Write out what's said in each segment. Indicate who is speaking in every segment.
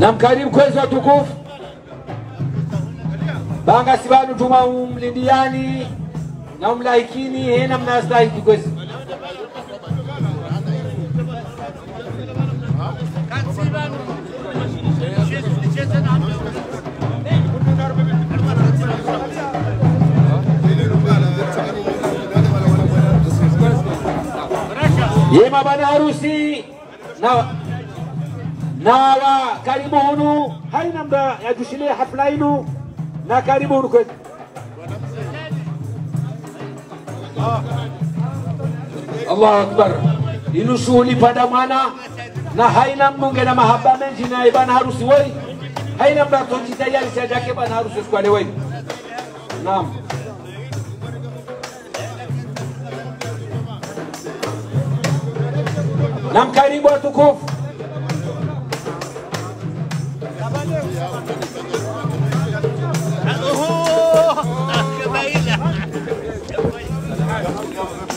Speaker 1: na mkarimu kwezi watukufu banga sibanu tuma umlindiani na umlahikini hena mnastahiki kwezi yema bana harusi na nawa karibuni, haina muda ya tushilie hafla inu na karibuni kwetu. Allahu Akbar, inu shughuli padamana na haina mbunge na mahaba menji na ibana harusi wei. Haina muda tojitayari sajake bana harusi siku wei. Naam. Namkaribu watukufu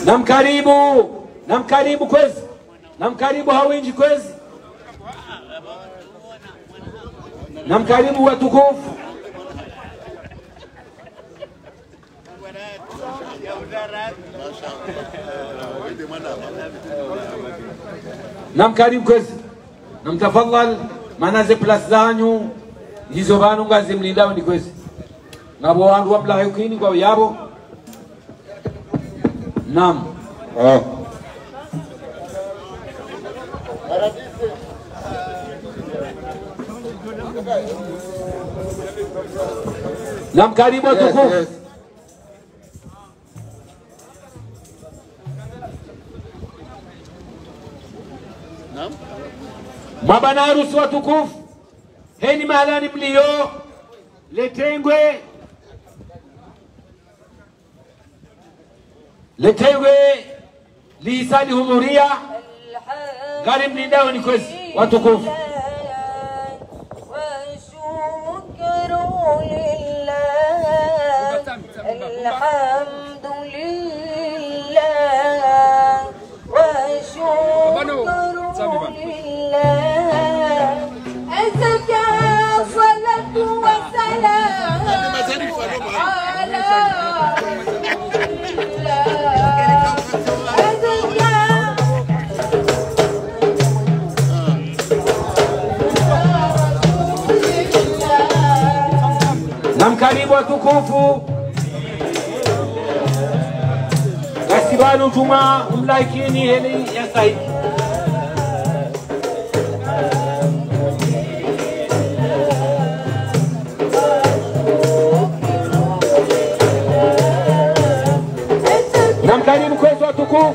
Speaker 1: na mkaribu na mkaribu kwezi na mkaribu hawinji kwezi na mkaribu watukufu na mkaribu kwezi na mtafadhal manaze plus zanyu hizo bantu ngazimlindawo ndikwezi nabo wandu wamlahayo kini kwa yabo. Nam. Oh. nam karibu watukufu yes, yes. nam. mabana harusi watukufu heni mahalani mlio letengwe letengwe lihisani hudhuria gari mlindao ni kwezi watukufu
Speaker 2: والشكر لله الحمد لله والشكر لله
Speaker 1: mkaribu watukufu gasibanu tuma mlaikini heli yastahiki na mkaribu kwetu watukufu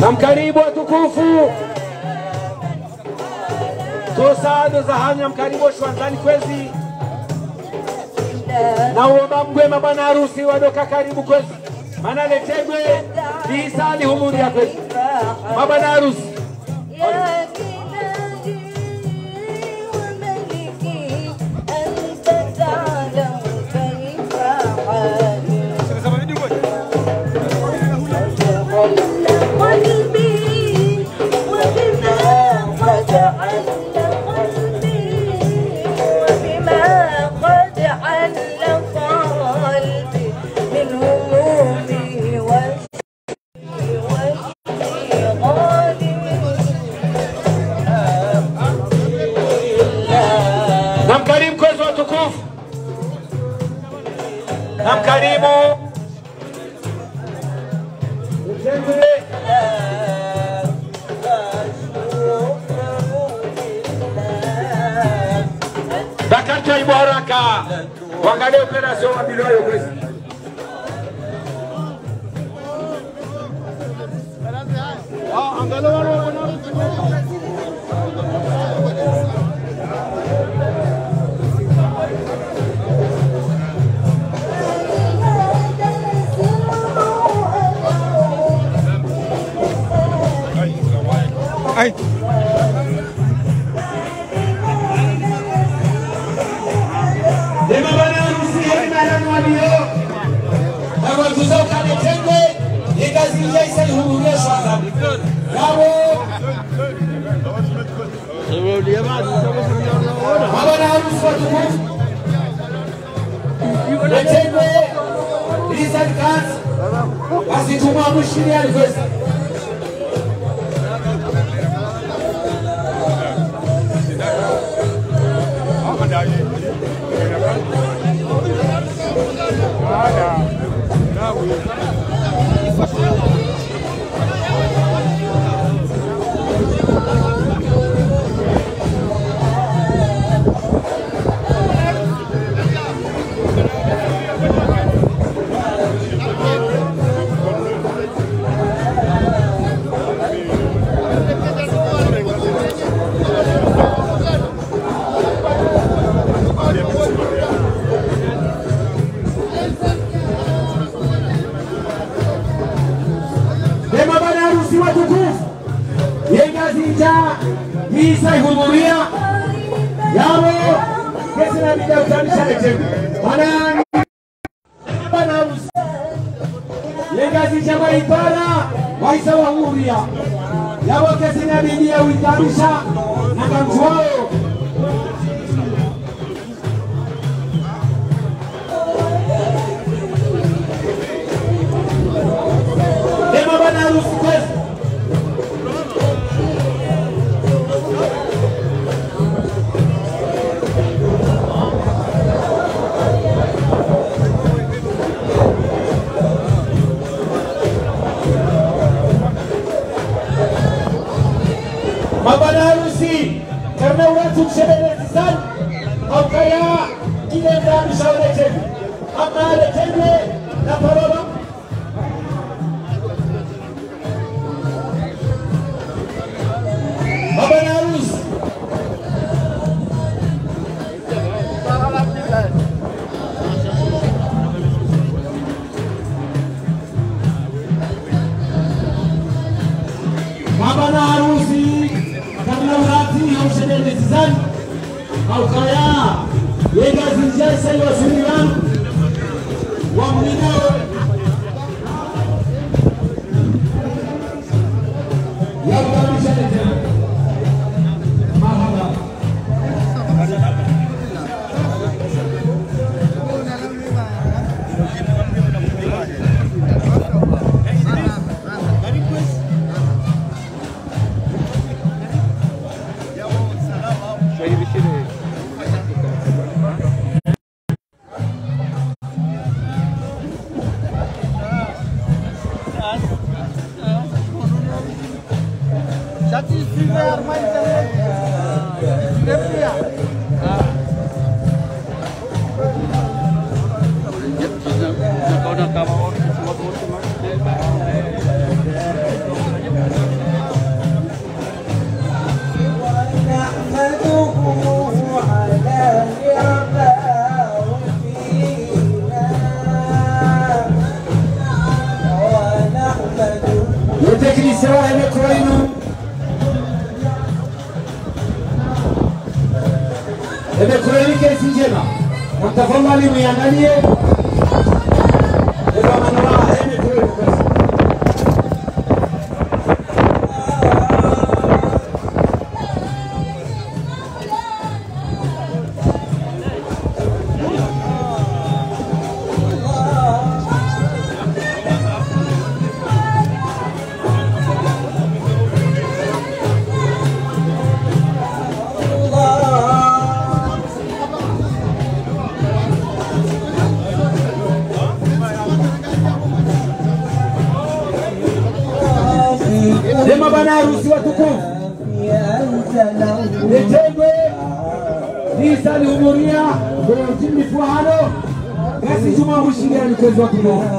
Speaker 1: na mkaribu watukufu tosado za hanya mkaribu shwanzani kwezi. Na uomba mgwema bwana harusi wadoka karibu kwezi. Mana letegwe liisali humuri ya kwezi. Mabwana harusi
Speaker 3: Nimekuleeni kesi njema, na mtavomba limuiangalie Fez outro novo.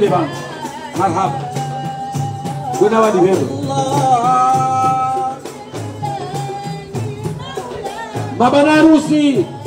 Speaker 3: kwa tiule bana marhaba kuna wadi wewe
Speaker 4: الله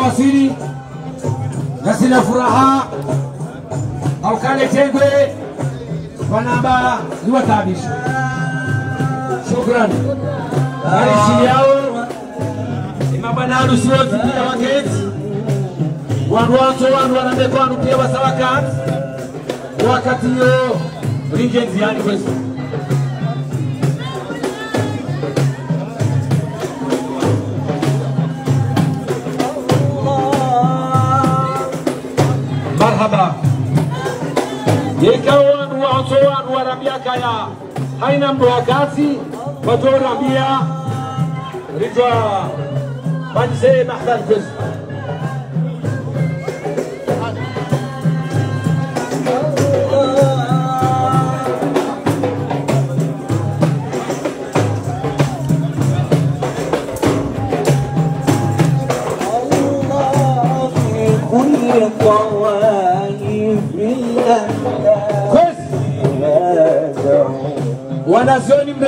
Speaker 3: wasili na sina furaha aukale tengwe wanamba shukrani. Shukran. Marishi yao ima bwana harusi wote pia waketi wandu wanso wandu wanambe pia wasawakati wakati yo ringenzi kwesu kaya haina mdo wakati watorambia ritwa banse mahdan kwesu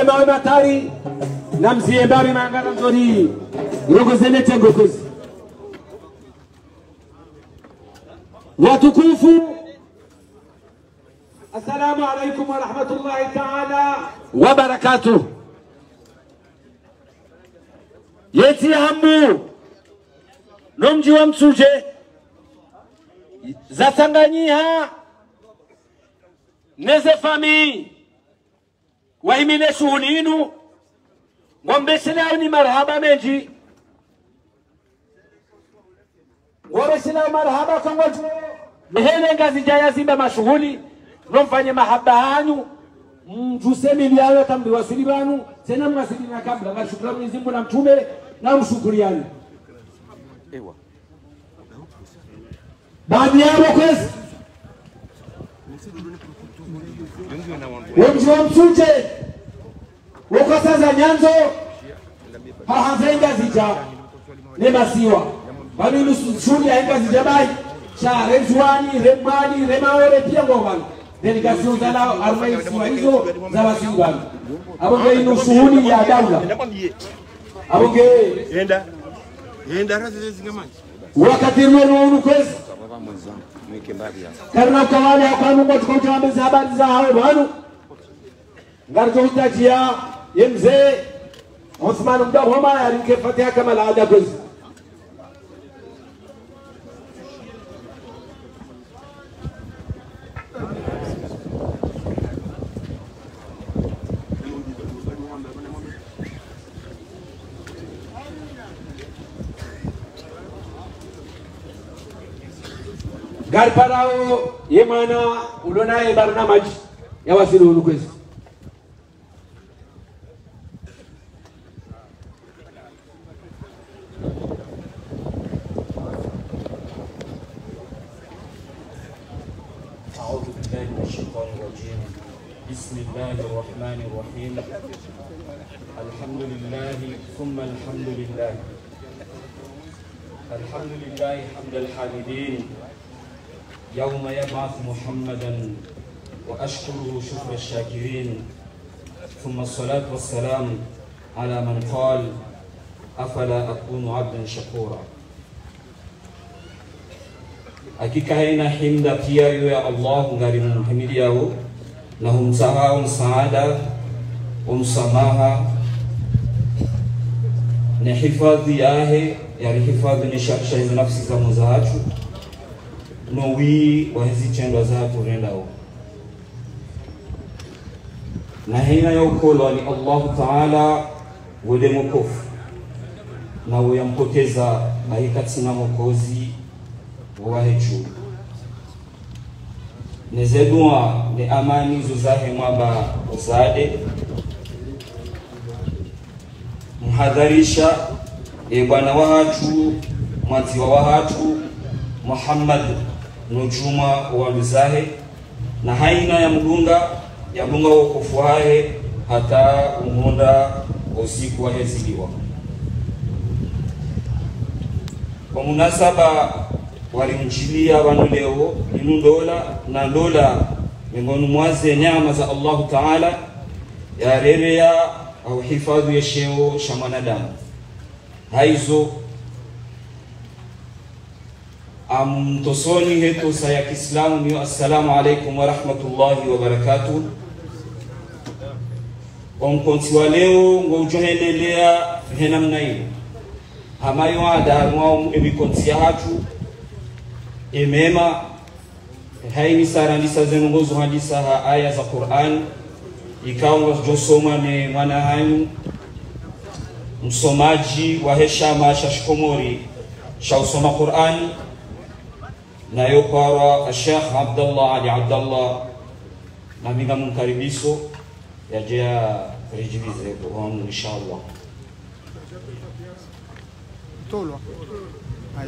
Speaker 3: mawe matari na mzie mbari mangana mzoni. Irogozene tengo kozi watukufu. Assalamu alaikum warahmatullahi taala wabarakatuh yeti hamu nomji wa msuje. Zatanganyiha neze famii wahimile suhuni inu? Ngombeshelao ni marhaba menji. Ngombeshelao marhaba kongoju mihele ngazi jaya zimba mashughuli. Nomfanye mahaba hanyu mjusemiliayo tambiwasili banu. Tena mwasili na kabla. Ngashukura Mwenyezi Mungu na mtume na mshukuriani baadhi yao kwezi wemji wa msuche woka sasa nyanzo hahanza ingazija nemasiwa vavilusuli aingazijabai cha remjuani remwani remaore pia ngovanu delegation zala arobaisiwa hizo za waziri wangu abonge ino shughuli ya daula. Abonge wakati rwenu unukwezi karnakawale akanunga chikao chawambisa habari za hao vanu ngarichoita chiya ye mzee osmani mdahoma arinke fatiha kama laada kwezi garparao ye mwana ulonaye barnamaji ya wasili unu kwezi
Speaker 5: أعوذ بالله من الشيطان الرجيم بسم الله الرحمن الرحيم الحمد لله ثم الحمد لله الحمد لله حمد الحامدين يوم يبعث محمدا وأشكره شكر الشاكرين ثم الصلاة والسلام على من قال أفلا أكون عبدا شكورا hakika haina himda pia ya Allah ngari mhimidi yao na humsaha msaada umsamaha na hifadhi yahe yarihifadhi nisharisha hizi nafsi za moza hachu nowi wahezichendwa zaku rendawo na hina yaukolwa ni allahu taala wede mokofu nawe yampokeza ahikatsina mokozi hechu nezedua ni amani zuzahe mwaba uzade mhadharisha e bwana wahatu mwadziwa wahatu muhammad nujuma mizahe na haina ya mdunga ya mdunga wokofu wahe hata umunda usiku wahezidiwa kwa munasaba walimjilia wanu leo inu ndola na ndola miongoni mwaze nyama za Allahu Taala yarerea au hifadhi ya sheo sha mwanadamu. Haizo amtosoni hetu sa ya Kiislamu niyo assalamu alaikum wa rahmatullahi wa barakatuh onkonsi wa leo ngoujohendelea henamna hiyo hamayo adaharumwao emikonsia hatu emema haini sarandisa zenongozo handisa ha aya za Qur'an ikawa josoma ne mwana hanyu msomaji wa heshama sha shikomori sha usoma Qur'ani nayo kwara Sheikh Abdullah Ali Abdullah na minga mkaribiso yajea rejivize kwa inshallah
Speaker 4: Tolwa. Aí,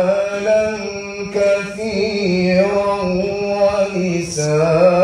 Speaker 6: رجالا كثيرا ونساء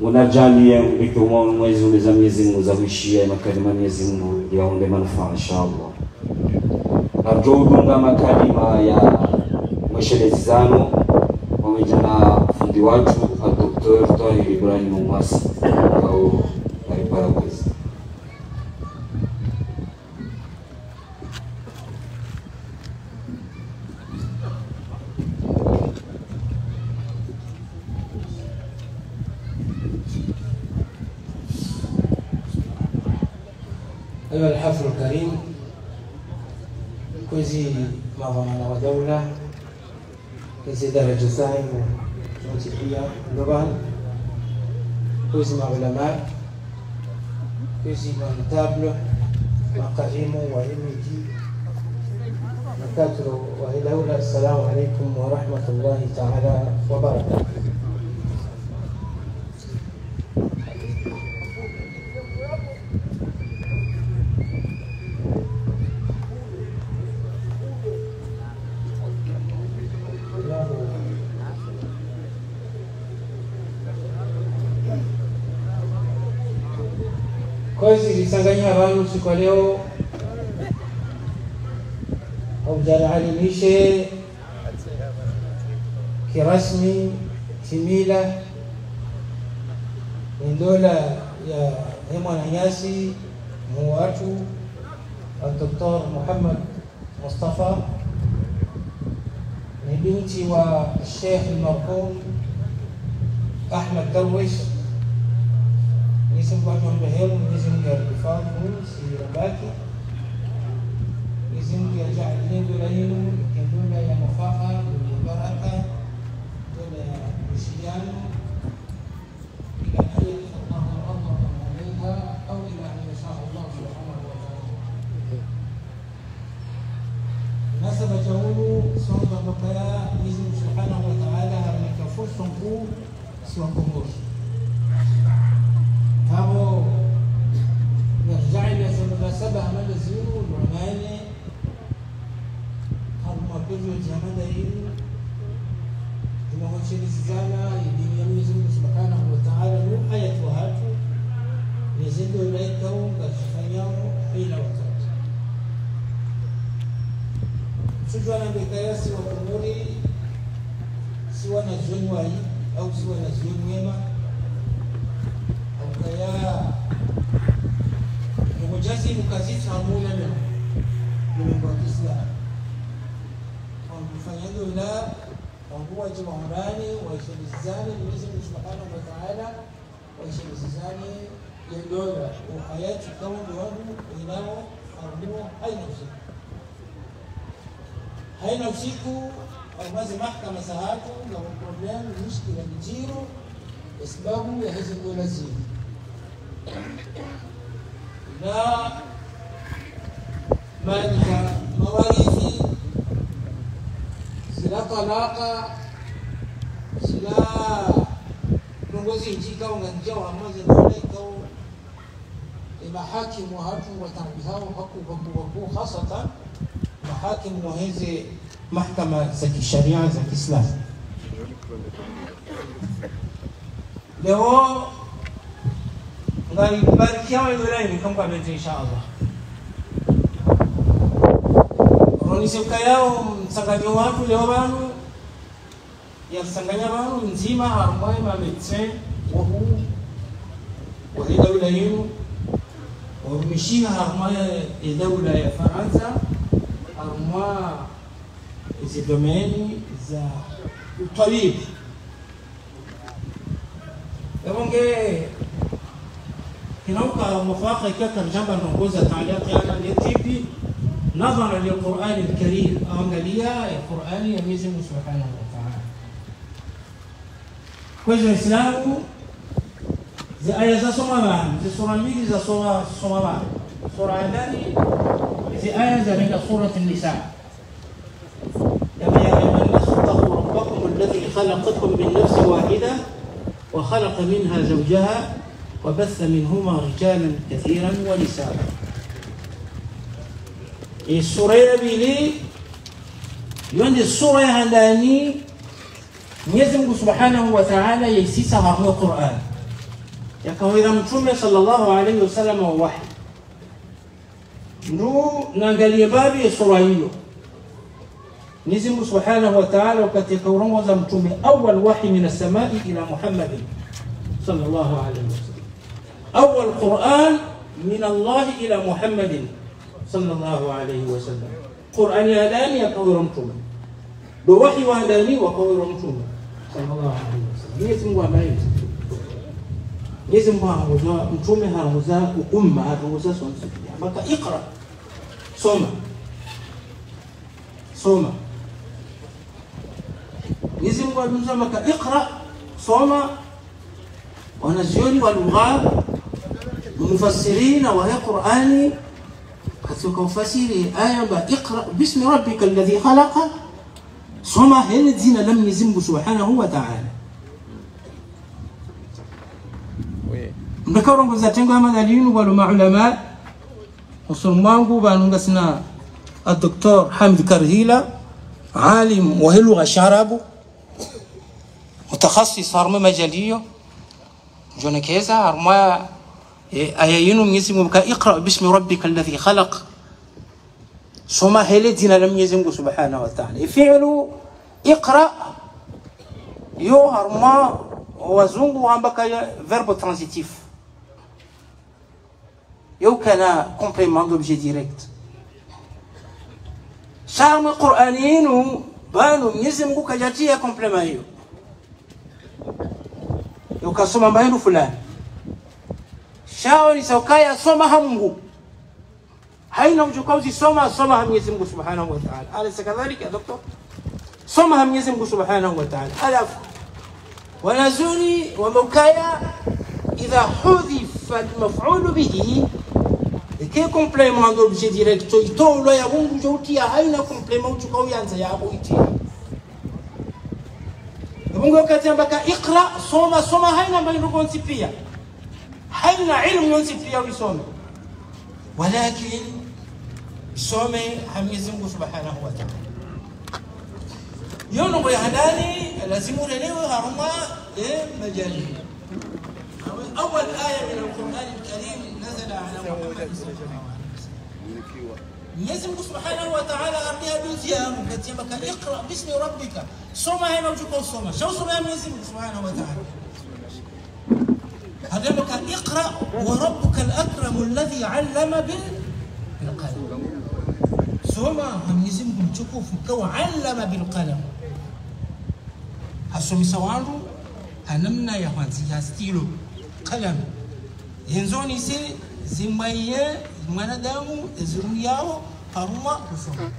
Speaker 5: Munajalia mlikuwa mwezi umeza Mwenyezi Mungu za kuishia makalima Mwenyezi Mungu yaonde manufaa inshallah. Natudunga makalima ya mweshelezi zano pamoja na fundi watu Dr. Tahir Ibrahim Mwasi au Baribara
Speaker 7: الكريم كوزي مضمنا ودولة. كوزي درجة زايم ومسيحية اللغة كوزي مع علماء. كوزي مع تابلو. مع قريمو وإميدي مكاترو وهي دولة السلام عليكم ورحمة الله تعالى وبركاته. Zilichanganya abantu siku leo haujalimishe kirasmi kimila ni dola ya hemwananyasi mu watu Dr. Muhammad Mustafa ni binti wa Sheikh al-marhum Ahmad Darwish Mwenyezi Mungu atumrehemu, Mwenyezi Mungu arihifadhi, sirabaki. Mwenyezi Mungu ajalie dola yenu ni dola ya mafaka, dola ya baraka, dola ya ushiriano ila an yataqaha Allah alaiha au ila an yasha Allah subhanahu wa ta'ala. Nasaba cha huu songa bakaya Mwenyezi Mungu subhanahu zuru lwanane hapo mapenzi ya jamanda hili tunahocherizana idini ya Mwenyezi Mungu Subhanahu wa Ta'ala nu ayatu hatu nizendo ilaikao ngazifanyao ila wakati sijua nambekaya siwa kumuri siwa na zweni wai au siwa na zweni mwema kaya جاسي مكازيت سامونا لنا من بوتيس لا فنحن لا وهو جمع راني ويشد الزاني بإذن سبحانه وتعالى ويشد الزاني يدور وحياة كون دوام وإلى أرمو هاي نفسك هاي نفسك أو ماذا محكمة سهاتو لو البروبلم مشكلة نجيرو أسبابه يهزم دولة zile na maana mawarithi sila talaka sila kiongozi nchi ikawa nganja wa mazi dola ikawa mahakimu hatu watambihao haku babu waku hasatan mahakimu wa hizi mahkama vaibarikiawe ngwirani kamkwavete inshallah roniseuka yao mtsanganyo watu leo vanu yakusanganya vanu nzima harumwae vavetse wahu wahidaula yinu warumishiha harumwa idaula ya faransa harumwa izi domeni za utwalibu evonge هناك مفاقه كتر جنب الموجودة تعليق يعني يتيبي نظرا للقرآن الكريم. أو نبيا القرآن يميز سبحانه وتعالى. كوجه الإسلام؟ زي أي زا سوما بان زي سورة ميدي زا سوما سوما بان سورة الثاني زي أي زا من سورة النساء. يا أيها الناس اتقوا ربكم الذي خلقكم من نفس واحدة وخلق منها زوجها. وبث منهما رجالا كثيرا ونساء. السورة بلي يوند السورة هلاني نيزم سبحانه وتعالى يسيسها هو القرآن يقول إذا متشوم صلى الله عليه وسلم ووحي نرو نقال يبابي السورة نزم سبحانه وتعالى وكتي كورون أول وحي من السماء إلى محمد صلى الله عليه وسلم أول قرآن من الله إلى محمد صلى الله عليه وسلم. قرآن يا يداني قول رمتم بوحي واداني وقول رمتم صلى الله عليه وسلم. يسمى ما يسمى يسمى هزا أنتم هرمزا هزا هرمزا سنسكي بقى اقرأ. صوم. صوم. يسمى هرمزا بقى اقرأ. صوم. ونزيوني والمغار mufassirina wa Qur'ani katika ufasiri aya ba ikra bismi rabbika alladhi khalaqa soma hili jina la Mwenyezi Mungu Subhanahu wa Ta'ala ndakarongoza tengo ama dalinu walo maulama usul mwangu banunga sina الدكتور حامد كرهيلة عالم وهي لغة شعرابو متخصص هرمى مجالية جونا كيزا هرمى آيين ميزي مبكا اقرأ باسم ربك الذي خلق. سوما هيلي دينا لم يزمك سبحانه وتعالى. فعل اقرأ. يو هرما وزنغو عمبكا فيرب ترانزيتيف يو كان كومبليمون دوبجي ديريكت شارم القرآنيين بانو يزمكو كجاتية كومبليمون يو. يو كسوما باينو فلان. shauri sokaya soma hamungu haina uchokozi soma soma hamyezi Mungu Subhanahu wa Ta'ala. Alisa kadhalika doktor soma hamyezi Mungu Subhanahu wa Ta'ala. Alafu wanazuri wamukaya idha hudhifa almaf'ul bihi ke complément d'objet direct itoulwa ya Mungu joutia haina complément ya abu itia Mungu wakati ambaka ikra soma soma haina mbali ndugu pia. حنا علم ننسب فيها ويسومي ولكن سومي حميزم سبحانه وتعالى. يونو يا هلالي لازم لي هما مجالي أول آية من القرآن الكريم نزل على محمد لازم سبحانه وتعالى أعطيها دوزيا مكتبة اقرأ باسم ربك. صومها هنا وجوكو صومها شو صومها من سبحانه وتعالى؟ هذا اقرأ وربك الأكرم الذي علم بالقلم. سوما هم يزم بنتكو فكو علم بالقلم. هسومي سوانو هنمنا يا فانسي ستيلو قلم. ينزوني سي زمبايا زمانا دامو زرمياو فاروما وسوما.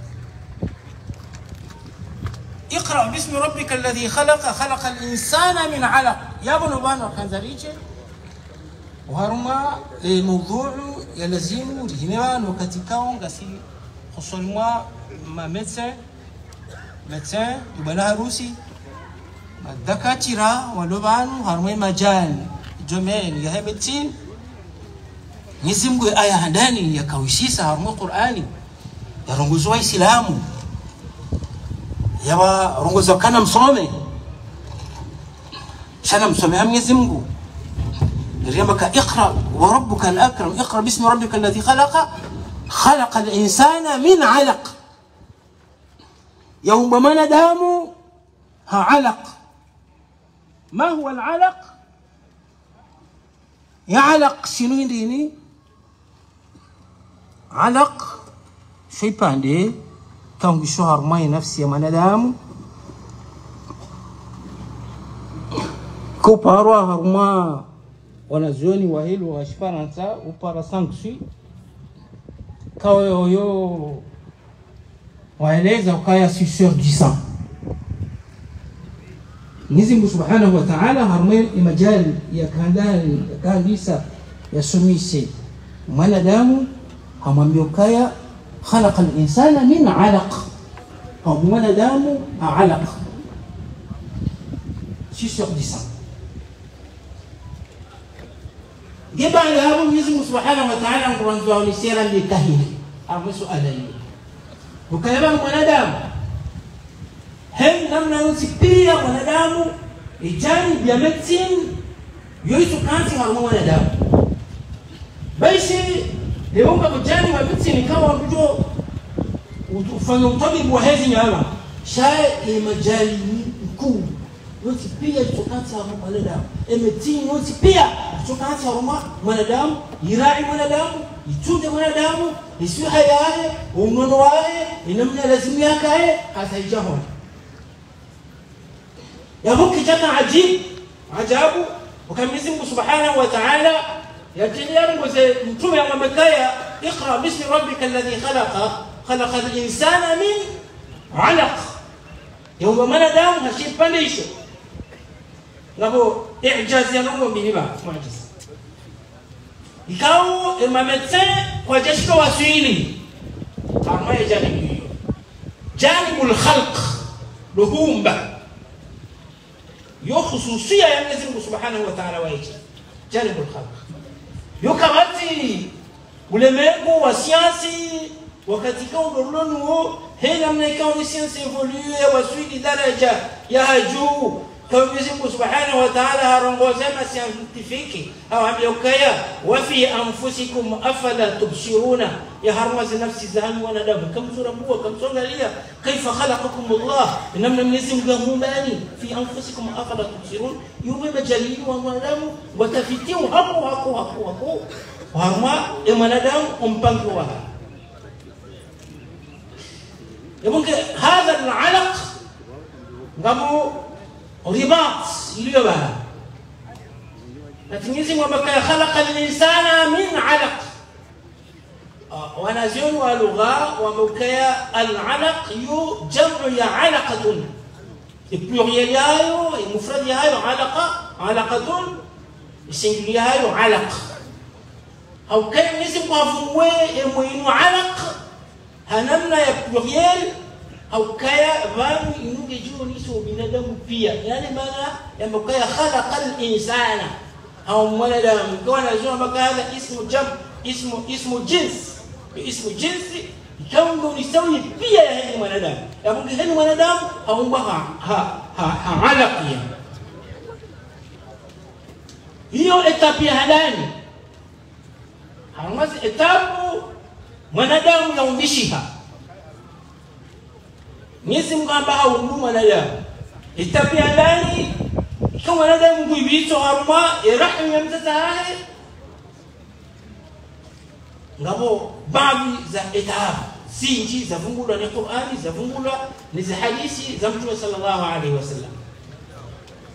Speaker 7: اقرأ باسم ربك الذي خلق خلق الإنسان من علق. يا بنو بانو كان haruma e, eh, maudhuu yalazimu lihimewa wakati kao ngasi husolmwa ma medecin medecin harusi madhakatira walo banu harumwe majani jomeni e yahe medecin nyizimgwe aya handani yakawishisa harumwe qur'ani yarongozwa islamu yabarongozwa kana msome. Shana msome ha ريمك اقرأ وربك الأكرم. اقرأ باسم ربك الذي خلق. خلق الإنسان من علق. يوم ما ندام علق. ما هو العلق؟ يا علق شنو ديني علق. شيء باندي؟ كان بشهر ماي نفسي ما ندام. كوباروا هرما wanazuoni wa hilo wa Kifaransa upara sanksi kawa yoyo waeleza ukaya suceur du sang Mwenyezi Mungu Subhanahu wa Ta'ala harme majali ya kandani ya kandisa yasomise mwanadamu hamwambia ukaya khalaqa al-insana min alaq au mwanadamu alaq 6 sur 10 gebanga abo mwenyezi mungu subhanahu wataala nkuwanzwaonisera mikahili amweso alayiwe ukaleba mwanadamu. Hem namna yosipia mwanadamu ijani bya medicine yoisu kansi harimo mwanadamu. Baishi lebunga bujani wa medicine kawa kujo ufanya utabibu wa hezi nyama. Shaye imajali mkuu. Yote pia haruma mwanadamu emetini yote pia tukanzi haruma mwanadamu irai mwanadamu itunde mwanadamu isiwe hayaye unono waye inamna lazimu yakaye hasa ijahona yavuki jana ajib ajabu ukamwenyezi Mungu subhanahu wa ta'ala yatilia ngoze mtume amwambia iqra bismi rabbika alladhi khalaqa khalaqa al-insana min 'alaq yawma mwanadamu hashipandisho ngabo i'jaz ya nungo mbiliba mu'jiz ikao mamedecin kwa jeshi wa swili ambaye janibu hiyo janibul khalq luhumba yo khususia ya Mwenyezi Mungu Subhanahu wa Ta'ala waiti janibul khalq yo kamati ulimwengu wa siansi wakati kau dorlonu wo hena mnaikao ni siansi evolue waswidi daraja ya juu kama Mwenyezi Mungu Subhanahu wa Ta'ala harongoza ma scientifique awambia ukaya wa fi anfusikum afala tubsiruna ya harmazi nafsi zanu wanadamu kamturambua kamtuangalia kaifa khalaqakum Allah namna Mwenyezi Mungu amumbani fi anfusikum afala tubsirun yume majalili wa wanadamu watafitiu hapo hapo hapo hapo harma ya mwanadamu umpango wa yabunge hadha al-alaq ngamu رباط اليوم لكن يزم وما خلق الإنسان من علق. آه، وأنا زين ولغة ومكيا العلق يو جمع يا علقة. بلوريال يايو مفرد يايو علقة علقة. سينجل يايو علق. أو كاين نزم وافوي وينو علق؟ هنمنا يا بلوريال أو كايا فام ينوجي جوني من بندم فيا يعني مانا لما كايا خلق الإنسان. أو مانا دام كونا زوما مكا هذا اسم جم اسم اسم جنس. اسم جنس كم دون يسوي فيا هني مانا دام يا بني هني مانا دام أو مها ها ها ها على فيا هيو إتابي هلان. هرمز إتابو مانا دام يوم بشيها. Mwenyezi Mungu amba aundu mwanadamu itapia ndani kama mwanadamu kuibito haruma irahmu ya mtata hahe ngabo baadhi za etabu zinji zavungulwa ni Qur'ani zavungulwa ni za hadithi za Mtume sallallahu alaihi wasallam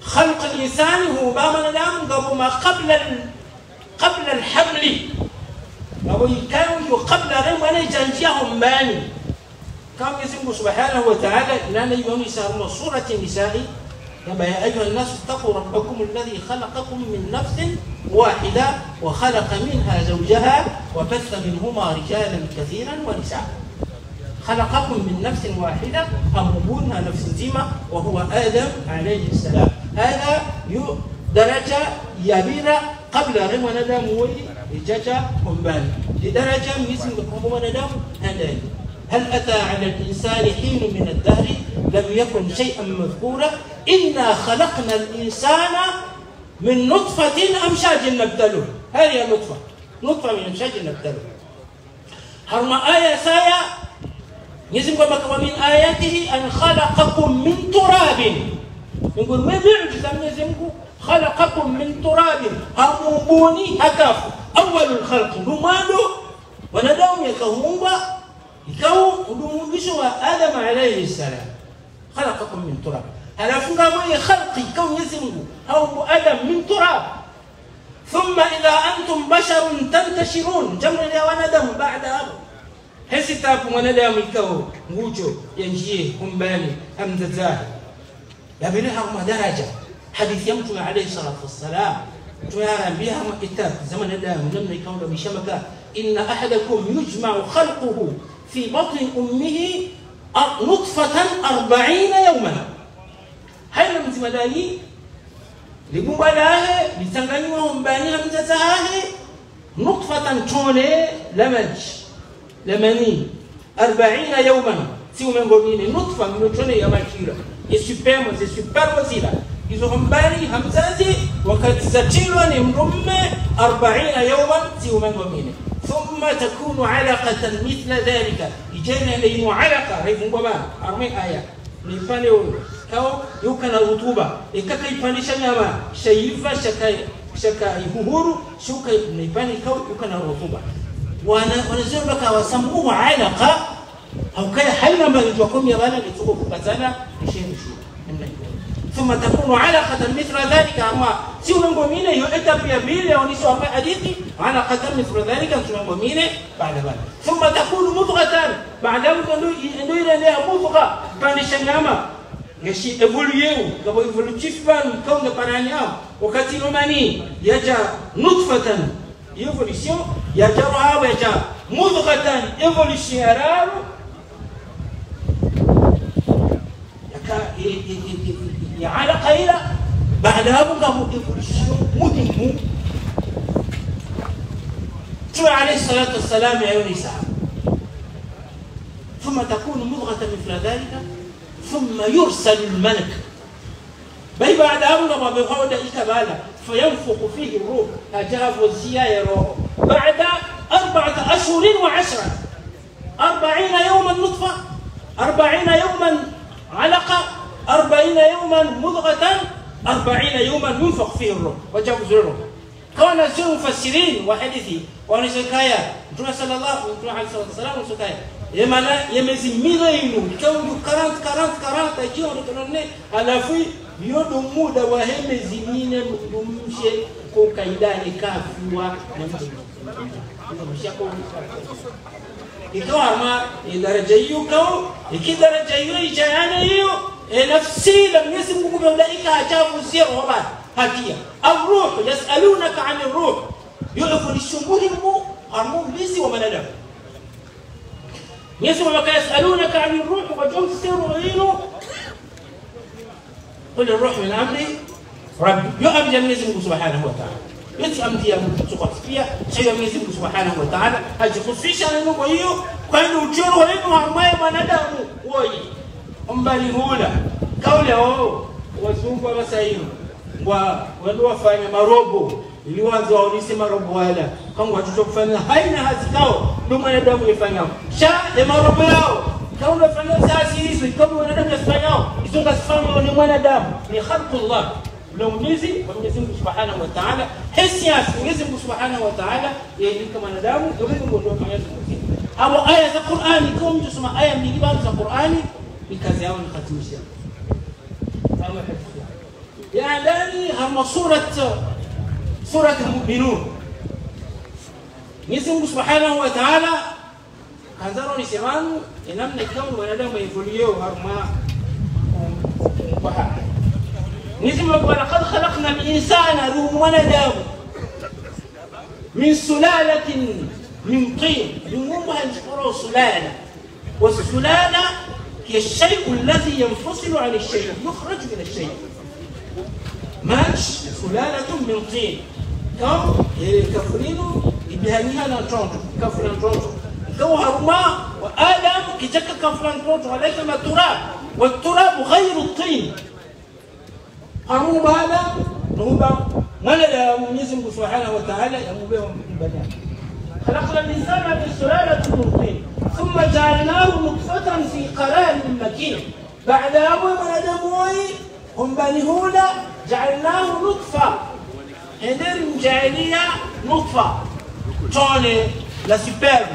Speaker 7: خلق الإنسان هو بامنا دام قبل ما قبل قبل الحمل قبل كانوا قبل رمى جنجيهم باني كما يسمى سبحانه وتعالى لا يوم سارنا سورة النساء. كما يا أيها الناس اتقوا ربكم الذي خلقكم من نفس واحدة وخلق منها زوجها وبث منهما رجالا كثيرا ونساء. خلقكم من نفس واحدة أمبونها نفس زيمة وهو آدم عليه السلام. هذا درجة يبيرة قبل رمى ندم ولجاجة أمبان لدرجة مثل رمى ندم هذا. هل أتى على الإنسان حين من الدهر؟ لم يكن شيئا مذكورا. إنا خلقنا الإنسان من نطفة أمشاج نبتله. هذه النطفة. نطفة من أمشاج نبتله. هرم آية سايا يزم كما من آياته أن خلقكم من تراب. يقول ما بيعجز يزمكم خلقكم من تراب. هموموني هكاف. أول الخلق نمانو وندوم يكهموا الكون ودمون بيشوا آدم عليه السلام خلقكم من تراب هل فنجا مي خلق يكو يزنغو أو آدم من تراب ثم إذا أنتم بشر تنتشرون جمع يا وندم بعد أبو هسي تابو وندم الكون موجو ينجيه هم بالي أم ذا يا بنيها هم درجة حديث يمتنا عليه الصلاة والسلام تيارا بها كتاب زمن الله ونمنا يكون بشمكة إن أحدكم يجمع خلقه في بطن أمه نطفة أربعين يوما هاي لما داني لبوبا لاهي بيتنغني وهم باني لما نطفة تولي لمج لمني أربعين يوما سيو من قولين نطفة من تولي يماشيرا يسوبرمو يسوبرمو سيلا إذا هم باري همزاتي وكتزاتيلواني مرمي أربعين يوما. سيو من قولين mine ثم تكون علقة مثل ذلك إجانا لين علقة ريف بابا أرمي آية ni pale kao yuka na rutuba ikaka ipandisha nyama shaiva shaka shaka ihuhuru shuka naipani kao yuka na rutuba wana wanazio baka wasamu alaqa au kaya haina mbali kwa kumi ya bana nituko kupatana nishendi namna hiyo ثم تكون علقة مثل ذلك. أما من قومين يؤتى بيبيل ونسوا أما حديثي علقة مثل ذلك من قومين بعد ذلك. ثم تكون مضغة بعد ذلك أنه إلى لها مضغة. بعد شنياما يشي evolutif ban kaunga paranyao wakati romani yaja nutfatan evolution yaja rawa yaja mudghatan evolution yararu yaka alaqa ila baada hapo ngamo evolution muhimu Mtume alayhi salatu wassalam ayoni sahabu ثم تكون مضغة مثل ذلك ثم يرسل الملك. بي بعد أمر ما بيقعد إكبالا فينفخ فيه الروح. أجاب الزياء روح بعد أربعة أشهر وعشرة. أربعين يوما نطفة. أربعين يوما علقة. أربعين يوما مضغة أربعين يوما ينفخ فيه الروح. وجاب الروح. كان سوء مفسرين وحديثي ونسكايا متى صلى الله عليه وسلم ونسكايا yemana yemezi mila inu ikangu 40 40 40 ikiwa tunaone alafu yodo muda wa hemezi mine mdumshe ko kaidani kafiwa na mshako hiyo kao ikidaraja hiyo ijayana hiyo nafsi lam yasim Mungu malaika achafu sio roba hakia الروح يسالونك عن الروح يعرف للشموهم هرمون ليسي ومنادم يسمع يسألونك عن الروح وجم سر عينه قل الروح من أمري ربي يؤمن جميز سبحانه وتعالى يتي أمتي يا متسوقات فيها شيء يميز سبحانه وتعالى هجي خصيش أنا نقول يو كان وجوره إنه هرماي ما ندم وي أمبالي هولا كولا هو وسوق وسايم وندوا فanya marobo iliwanza waonisi marobo wala kama watoto kufanya haina hazikao ndio mwanadamu yafanyao sha ya marobo yao kama unafanya sasa hizo kama mwanadamu yafanyao hizo kasifanya ni mwanadamu ni khalqullah wa Mwenyezi Mungu Subhanahu wa Ta'ala hisi ya Mwenyezi Mungu Subhanahu wa Ta'ala kama mwanadamu ndio Mungu ndio Mwenyezi Mungu hapo aya za Qur'ani kama mtu soma aya mbili bado za Qur'ani ni kazi yao ni khatimisha kama ya ndani hama surat سورة المؤمنون Mwenyezi Mungu Subhanahu wa Ta'ala kanzaro ni semanu inamna kama wanadamu yaifulio harma kwa hapa نزمك ولقد خلقنا الإنسان رومنا داو من سلالة من طين. يمومها نشكره سلالة والسلالة هي الشيء الذي ينفصل عن الشيء يخرج من الشيء. ماش سلالة من طين. كم؟ إيه، يلي الكفرين يبهانيها نانتونتو كفر نانتونتو دوها رما وآدم كجك كفر نانتونتو وليس ما تراب. والتراب غير الطين. Haruma adam nuba mwana da Mwenyezi Mungu Subhanahu wa Ta'ala yamubewa mbadala خلقنا الإنسان من سلالة من طين ثم جعلناه نطفة في قرار مكين بعد أبو من أدموي هم بنهونا جعلناه نطفة هندر جعلية نطفة توني لا سوبرب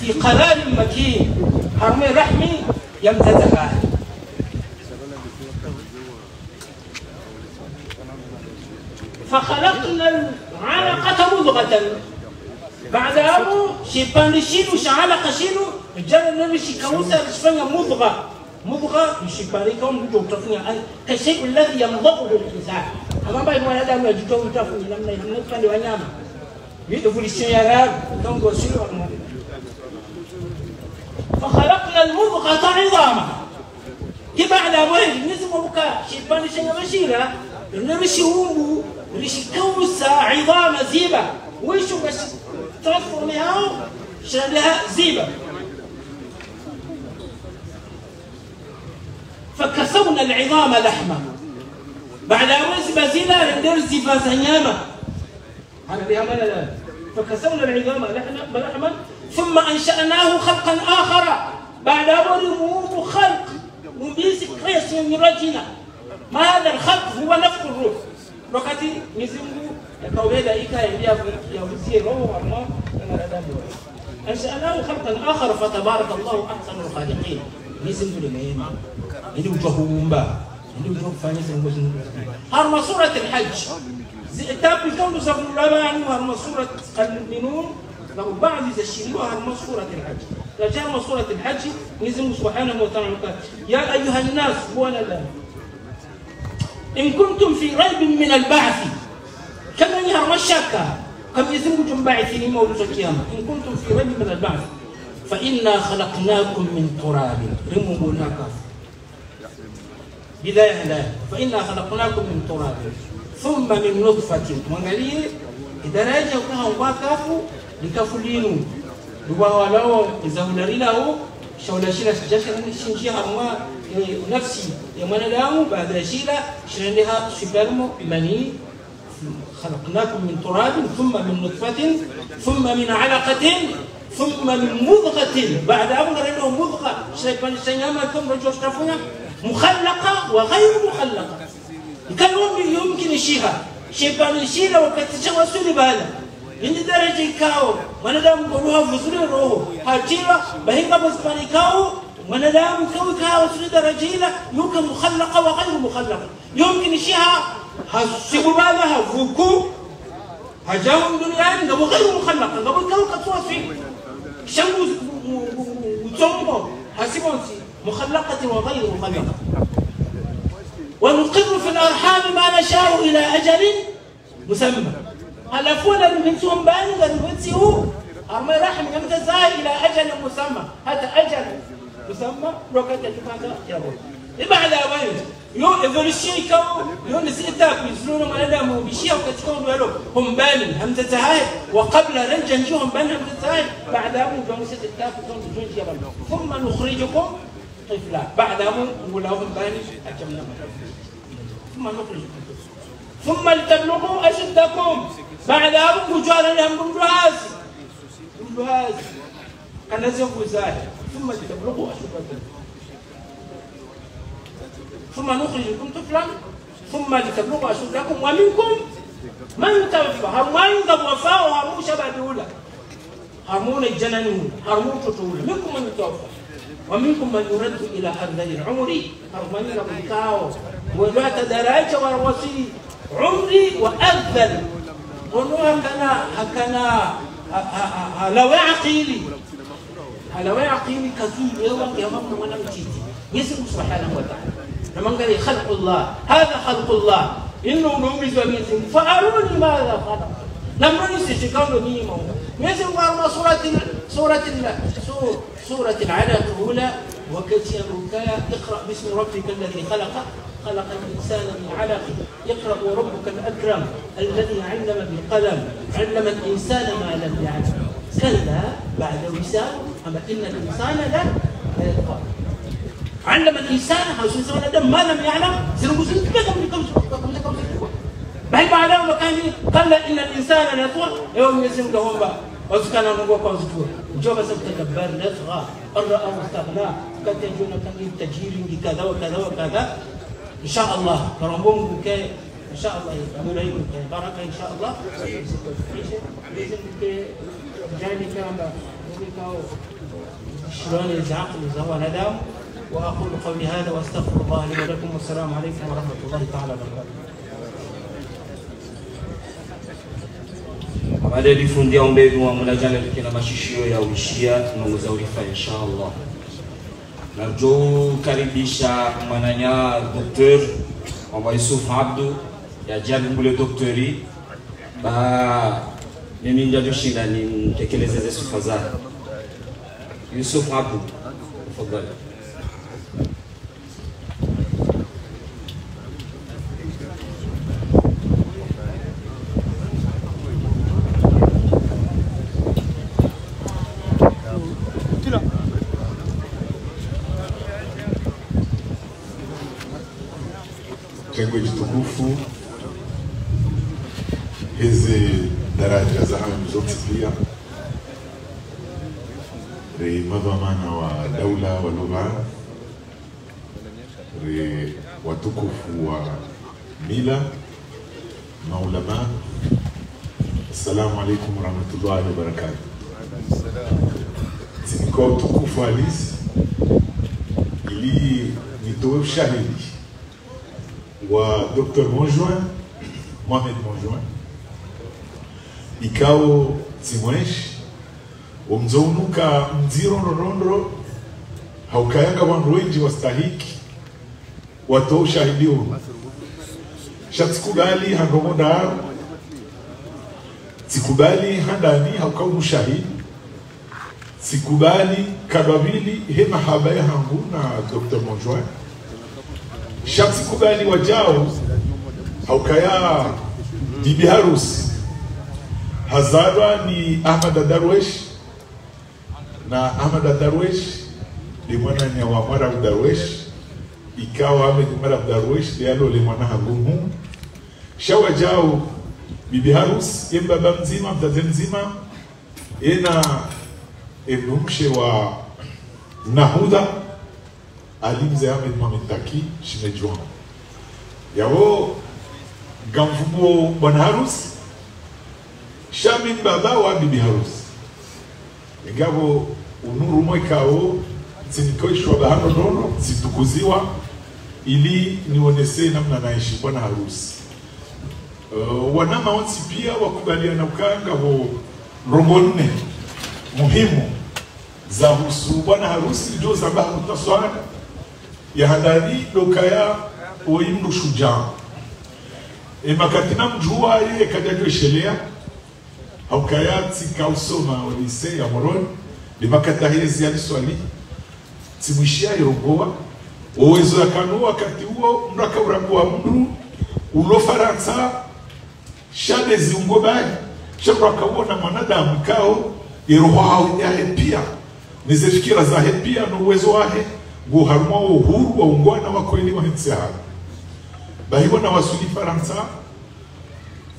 Speaker 7: في قرار مكين هرمي رحمي يمتزقها فخلقنا العلقة مضغة. بعد أبو شيبان شيلو شعلقة شيلو الجنة نبي شيكاوسا شفنا مضغة. مضغة يشيبان كون جو تفني كشيء الذي يمضغه الإنسان. أما بعد ما هذا ما جتوا تفني لما ينفع لونياما يدفلسيون يا راب كون جو شيلو فخلقنا المضغة عظاما. كي بعد أبو نسمع بكا. شيبان شيء مشيرة نرشي رشي كوسا عظام زيبة. ويشو باش ترانسفورميها شرا لها زيبة. فكسونا العظام لحما بعد أوز بازيلا ندير زيبا زنيامة فكسونا العظام لحما ثم أنشأناه خلقا آخر. بعد أول خلق. مبيس كريس من رجنا ما هذا الخلق؟ هو نفخ الروح. Wakati mizimu yakaweza ikaingia yauzie roho ama mwanadamu anshanahu khalqan akhar fatabaraka Allahu ahsanul khaliqin mizimu ni neema ndio utahuumba ndio utakufanya mambo mazuri harma surat al-hajj zitabu kaunu safu labani harma surat al-mu'minun na baadhi za shiriwa harma surat al-hajj رجعنا سورة الحج نزل سبحانه وتعالى يا أيها الناس هو لا إن كنتم في ريب من البعث. كما يهرم الشاكا كم يزمكم باعثين مولود القيامة. إن كنتم في ريب من البعث. فإنا خلقناكم من تراب. رموا ناكف بداية لا. فإنا خلقناكم من تراب. ثم من نطفة. وانغاليه إذا راجع وكها وباكافو لكفلينو rubawa lao zaunarilaho shaulashira shinjia hamwa ونفسي نفسي يوم أنا لاهو بعد جيله شرنها سوبرمو ماني خلقناكم من تراب ثم من نطفة ثم من علقة ثم من مضغة. بعد ابو غير مضغة. شيبان سينما ثم رجوع شافونا. مخلقة وغير مخلقة. كان يمكن يشيها. شيبان يشيلا وقت تجوزوا لي بهذا. من درجة كاو. ما ندام روحه فزر روحه. حاجيلا بهيك بس كاو. ونلام كوكا وسند رجيلة نوكا مخلقة وغير مخلقة. يمكن شيها هالسيب مالها فوكو هجاو الدنيا نبو غير مخلقة. نبو كوكا توافي شنو وتومبو هسيبونسي مخلقة وغير مخلقة. ونقر في الأرحام ما نشاء إلى أجل مسمى. هل أفونا من سوم بانو لنبنسيه أما رحم يمتزاه إلى أجل مسمى. هذا أجل. Musamma wakati atukanga yabo baada ya hayo yo evolution ikawa yo ni etape zilona mwanadamu bishia katika ndo yalo humbani hamtazaa wa qabla ranja njoo humbani hamtazaa baada hapo ndio msete etape ndio ndio yabo thumma nukhrijukum طفلا بعد أمر نقول لهم باني أجمنا ثم نخرجكم ثم لتبلغوا أشدكم بعد أبو مجالا لهم بمجهاز بمجهاز كان زوج زاهر ثم لتبلغوا أشدكم ثم نخرجكم طفلا ثم لتبلغوا أشدكم ومنكم من يتوفى هرمان ذا وفاء وهرمون شبه بيولا هرمون الجنن هرمون تطول. منكم من يتوفى. ومنكم من يرد إلى أرذل العمر. هرمان ذا كاو وجاءت دراجة وروسي عمري وأذل. ونوها كنا هكنا هلوي عقيلي. هلوي عقيلي كثير يوم يوم وأنا مجيتي يسمى سبحانه وتعالى. لما قال خلق الله هذا خلق الله. إنه نومز وميزم فأروني ماذا خلق. لما نسي شكاون نيمو ميزم قال سورة سورة سورة سورة العلق الأولى. وكتير ركايا اقرأ باسم ربك الذي خلق. خلق الإنسان من علق. اقرأ وربك الأكرم. الذي علم بالقلم. علم الإنسان ما لم يعلم. كلا بعد وسام. أما إن الإنسان لا يطغى علم الإنسان حسن دم ما لم يعلم سنقول بل بعد ما كان قال إن الإنسان ليطغى يوم يسمى لهم بقى. وسكان نقول كونسكور جواب سبتكبر نطغى الرأى استغنى. قد يجون كان تجير كذا وكذا وكذا. إن شاء الله. كرمبون كي إن شاء الله. يقول لكم بركه إن شاء الله. جاني كلام شلون العقل هو ندم واقول قولي هذا واستغفر الله لي ولكم والسلام عليكم ورحمه الله تعالى وبركاته
Speaker 5: baada lifundia umbegu wa mulajana likina mashishio ya uishia tunauza urifa inshallah narjo karibisha mwananya dokteur mama Yusuf Abdu ya jali mbule doktori ba mimi ndio shinda ni mtekelezeze sifa zake Yusuf Abdu tafadhali
Speaker 8: ushahidi wa Dr. Monjoin Mohamed Monjoin ikao zimweshi umzounuka mziro ndorondoro haukayanga wandu wenji wastahiki. Watoa ushahidi huu. Shatsikubali handomodaaro sikubali handani haukau ushahidi sikubali kadwavili he mahaba hangu na Dr. Monjoin shatsikubali wajao haukaya bibi harusi. Hazarwa ni Ahmad Darwesh na Ahmad Darwesh ni mwana ni wa Mwara Darwesh. Ikawa Ahmed Mwara Darwesh lialo le mwana hagumu shawa jao bibi harusi ye mzima mzazi mzima ena emnumshe wa Nahudha Ali Mzee Ahmed Mohamed Taki shimejwa yawo gamvumo bwana harusi shamin baba wa bibi harusi ingabo unuru mwekao zinikoishwa bahano dono zitukuziwa ili nionese namna naishi bwana harusi uh, wanama onsi pia wakubaliana ukanga ho robo nne muhimu za husu bwana harusi ndio zabaha mutaswana yahadari dokaya oyimdu shujaa. Emakatina mjuwaye ekadajweshelea haukayatsika usoma olise ya moroni. Limakatahirizi yaliswali tsimwishia yerogowa owezo yakanu wakati uo mraka urangu wa mndu ulo faransa. Shane ziungo bayi shamraka huo na mwanadamu kao. Yeroho hao ya hepia. Nizifikira za hepia na uwezo wahe ngo harimo uhuru waungwana wakweli wahetse hano bahibo na wasudi faransa.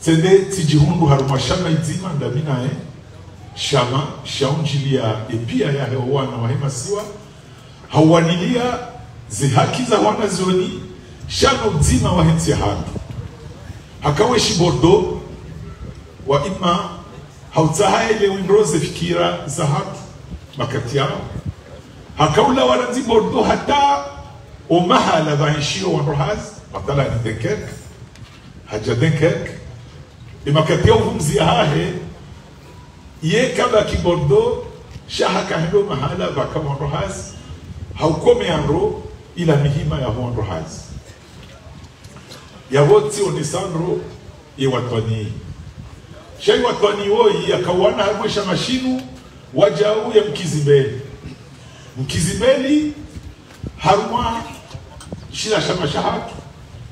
Speaker 8: Tende tijihundu haruma shama izima ndaminae shama shaunjilia epia yahe wana wahemasiwa hawanilia zihaki za wana zioni shana wa wahetse hano hakawe shibordo wa ima. Hautsahaile windroze fikira za hatu. Makati yao hakawula waranzi bordo hata omahala vaishio wanrohaz matala nidenkek hajadenkek imakatia uvumziahahe ye kabla shaha shahakahendo mahala vaka wanrohaz haukomeanro ila mihima ya wanohas ya woti onisanro ye watwani. Shai watwani woi ya kawana yakawana mashinu wajau ya mkizibeli mkizibeli haruma shira shamashahatu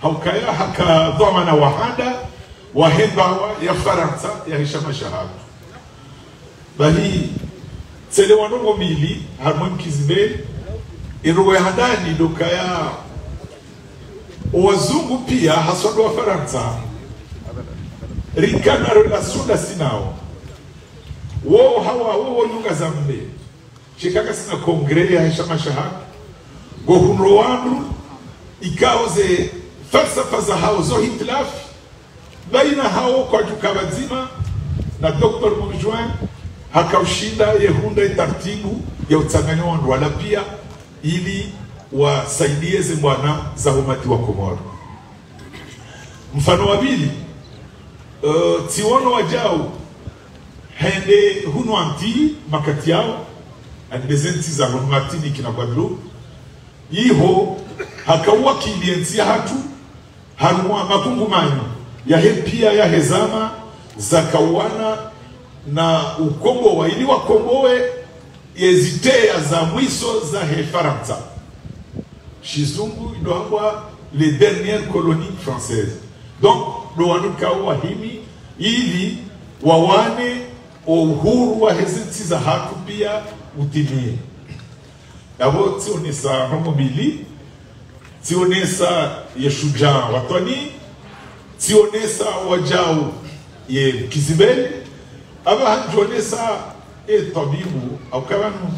Speaker 8: haukaya hakadhamana wahada wahembawa ya faransa yahishamashahatu bahi tsele wanongo mili haruma mkizibeli irogo ya dokaya wazungu pia haswa ndo wafaransa rikanaro la sinao. Woo hawa woo nyunga za mbee shikaka sina kongre ya mashahada shahaka go hunro wandu ikao ze falsafa za hao zo hitilafi baina hao kwa jukabazima na Dr. Bourgeois hakaushinda yehunda taratibu ya utsanganyo wandu wala pia ili wasaidie ze bwana za umati wa Komoro. Mfano wa pili uh, tiono wajao hende hunu anti makati yao and the ngo ntuhatinike na guadeloupe iho hakauwakiliensi ya hatu harumwa makungumanyi yahepia yahezama zakauana na ukombowa ili wakombowe yeziteya za mwiso za hefaransa shizungu idohambwa le dernières colonies françaises. Donc dowanukau wahimi ili wawane uhuru wa hezi za hatu pia udiliye yabo ti unisa homobili ti unisa yeshujaa watoni ti unisa wajau ye kizibeli aba hanju unisa e tabibu au kawanu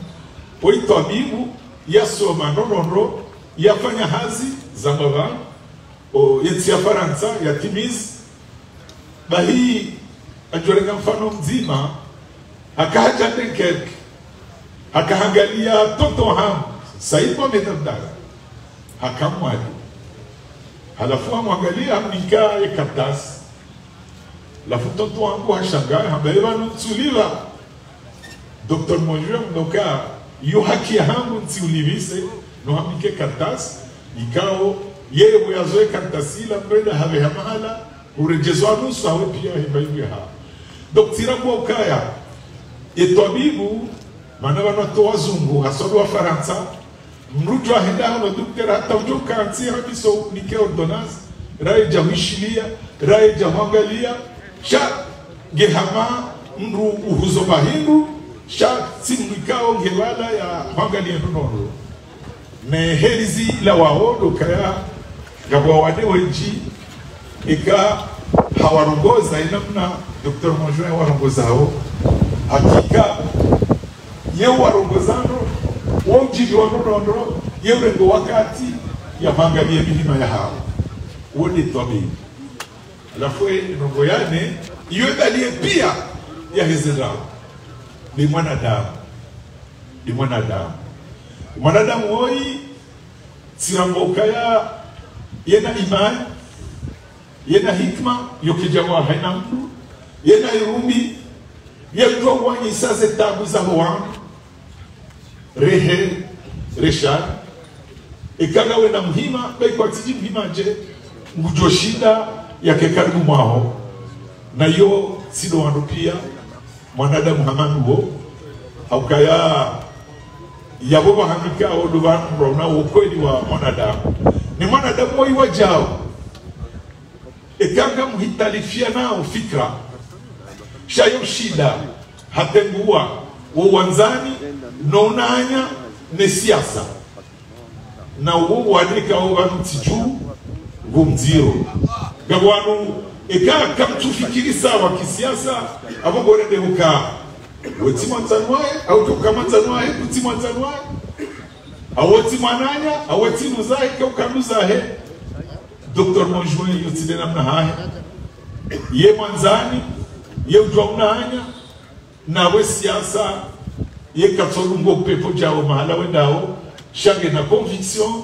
Speaker 8: oi tabibu yasoma nonondo yafanya hazi za mavano yetia faransa yatimizi bahii ajolenga mfano mzima akaja ndenkeke akaangalia toto hamu saipo ametamdala akamwali halafu amwangalia amnikaye katasi lafu toto wangu ashangaye ambaye vanutsulila dr mojua mnoka iyo haki yangu no nohamike katasi ikao yeye yewe azoe kartasila mbele have hamahala urejezwa nusu awe pia hibaiwe ha doktira kwa ukaya etwabibu mana banatu wazungu asodi wa faransa. Mrutu ahenda unodukutera hata ujokansi habiso nike ordonance raeja wishilia raeja wangalia sha gehama mru uhuzo bahindu sha simwikao ngewala ya wangalia nonoro ne herizi la waodo kaya ngabwa wade wenji ika hawarongoza inamna dr mwanjuna warongoza hakika yewe warongozano womjiri wa yeurengo wakati yamangalie milima yahawe wonetwa mingi alafu nongo yane iyo dalie pia yahezerao ni mwanadamu. Ni mwanadamu. Mwanadamu woyi sirangoka yena imani yena hikma yokijawa haina mtu yena irumi yetowanyisa tabu za wangu rehe reshad ikagawe na mhima baikwatiji je ngujo shida yake karibu mwaho. Na yo sido wandu pia mwanadamu hamanduo. Haukaya yabo bahamika odo banro na ukweli wa mwanadamu. Ni mwanadamu waiwa wajao ekanga mhitalifia nao fikra. Shayo shida hatengua w'uwanzani n'unanya ne siasa. Na ubu wadika aho bantu tiju bumziro gabwanu ekaka mtufikiri sawa kisiasa abo gorende huka weti mwanzanwaye au tuka mwanzanwaye kuti mwanzanwaye awoti mwananya awoti nuzahe ke ukanuzahe Dr. Monjouen yutile namna hahe. Ye mwanzani ye utwa unahanya nawe siasa ye katsolungo pepo jao mahala wendao shange na conviction.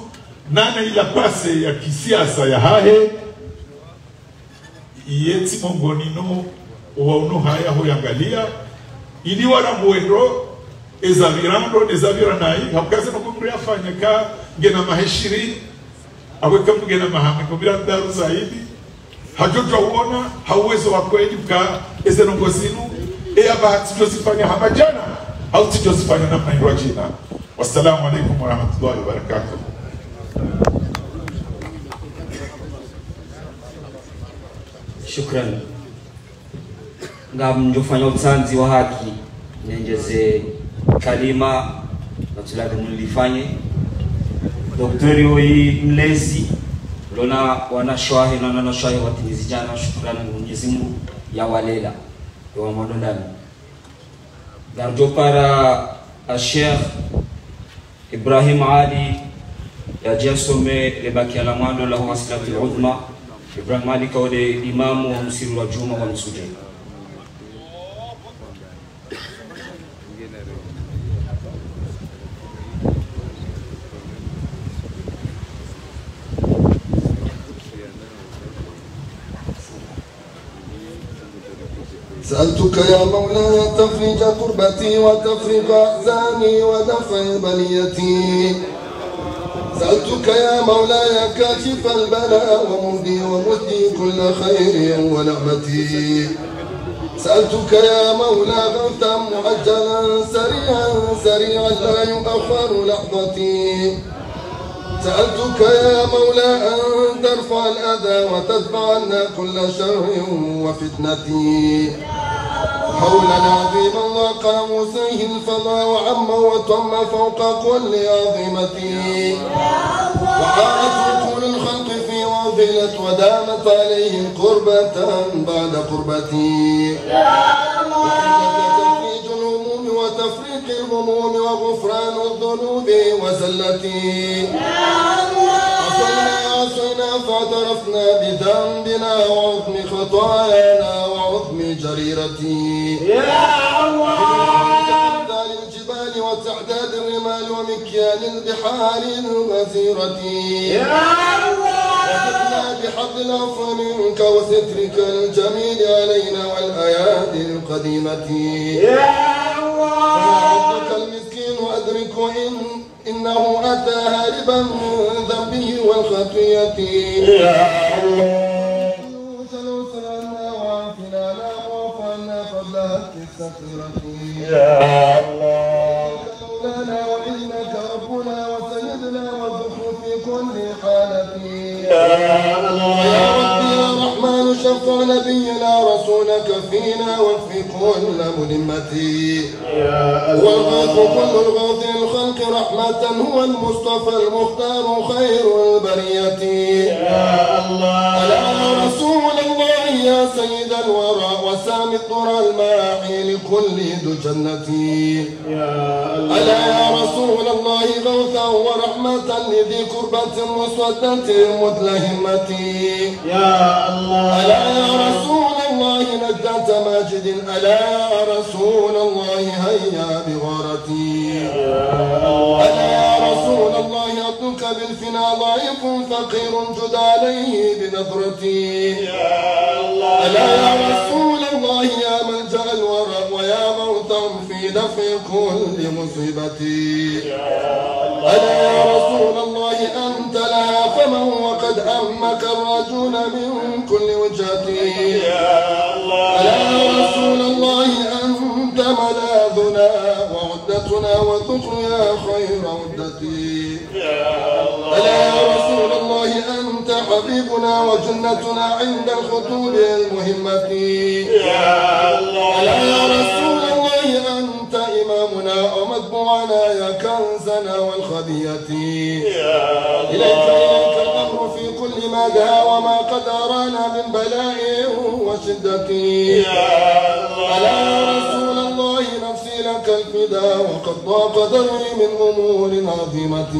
Speaker 8: Nana ila pase ya kisiasa ya hahe. Yeti mongonino wauno haya hoyangalia ili wala mwendo ezavirando ezavira nayi hakukaze nokumri fanya ka ngena maheshiri. Aweka mgena mahame. Kumbira daru zaidi. Hajotwa uona hauwezo wa kweli ka ezenongo bahati tuzifanya hapa jana au tujozifanya namna hiyo jina. Wassalamu alaikum warahmatullahi wabarakatuh
Speaker 5: shukran. Ngam njofanya utanzi wa haki nenjeze kalima natulake mulifanye doktori hoyi mlezi lona wanashwahi na nanashwahi watimizi jana shukrani mwenyezi mungu ya wa madonan dar jopara a cheikh ibrahim ali ya jasome ya le baki ala mando la wasilatu uzma ibrahim ali kaude imamu wa msiru wa juma wa msujeni
Speaker 9: سألتك يا مولاي تفريج كربتي وتفريج أحزاني ودفع بليتي. سألتك يا مولاي كاشف البلاء ومهدي ومهدي كل خير ونعمتي. سألتك يا مولا غوثا معجلا سريعا سريعا لا يؤخر لحظتي. سألتك يا مولا أن ترفع الأذى وتدفع عنا كل شر وفتنة حولا عظيما وقاموسيه الفضاء وعم وتم فوق كل عظيمة وحارت جعلت ودامت عليهم قربة بعد قربتي. تفريج الهموم وتفريق الهموم وغفران الذنوب وزلتي. عصينا عصينا فاعترفنا بذنبنا وعظم خطايانا وعظم جريرتي. يا الله الجبال وتعداد الرمال ومكيال البحار الغزيرة يا الله بحظ العفو منك وسترك الجميل علينا والأيادي القديمة. يا الله أدرك إن إنه أتى هاربا من ذنبه والخطية يا الله وعافنا لا وعفنا قبلها السخيرة يا الله مولانا وإنك ربنا وسيدنا والذكر في كل حالة. يا الله يا ربي شفع نبينا رسولك فينا واكفي كل ملمتي والغاث كل الغاث الخلق رحمة هو المصطفى المختار خير البرية. يا الله. يا رسول الله يا سيد الورى وسام الطرى الماحي لكل ذو جنتي يا الله. ألا يا رسول الله غوثا ورحمة لذي كربة مسودة متلهمتي يا الله. ألا يا رسول الله نجاة ماجد. ألا يا رسول الله هيا بغارتي. ألا يا رسول الله بالفنا ضعيف فقير جد عليه بنظرتي. يا الله ألا يا رسول الله يا ملجأ الورى ويا موتا في دفع كل مصيبتي. ألا يا رسول الله أنت لا فمن وقد أمك الرجل من كل وجهتي. ألا يا رسول الله أنت ملاذنا وعدتنا والذكر يا خير عدتي. ألا يا رسول الله أنت حبيبنا وجنتنا عند الخطوب المهمة. ألا يا رسول الله أنت إمامنا ومتبوعنا يا كنزنا والخدية. إليك إليك الأمر في كل ما دها وما قد أرانا من بلاء وشدة. ألا يا رسول الله الفداء وقد ضاق ذري من أمور عظيمة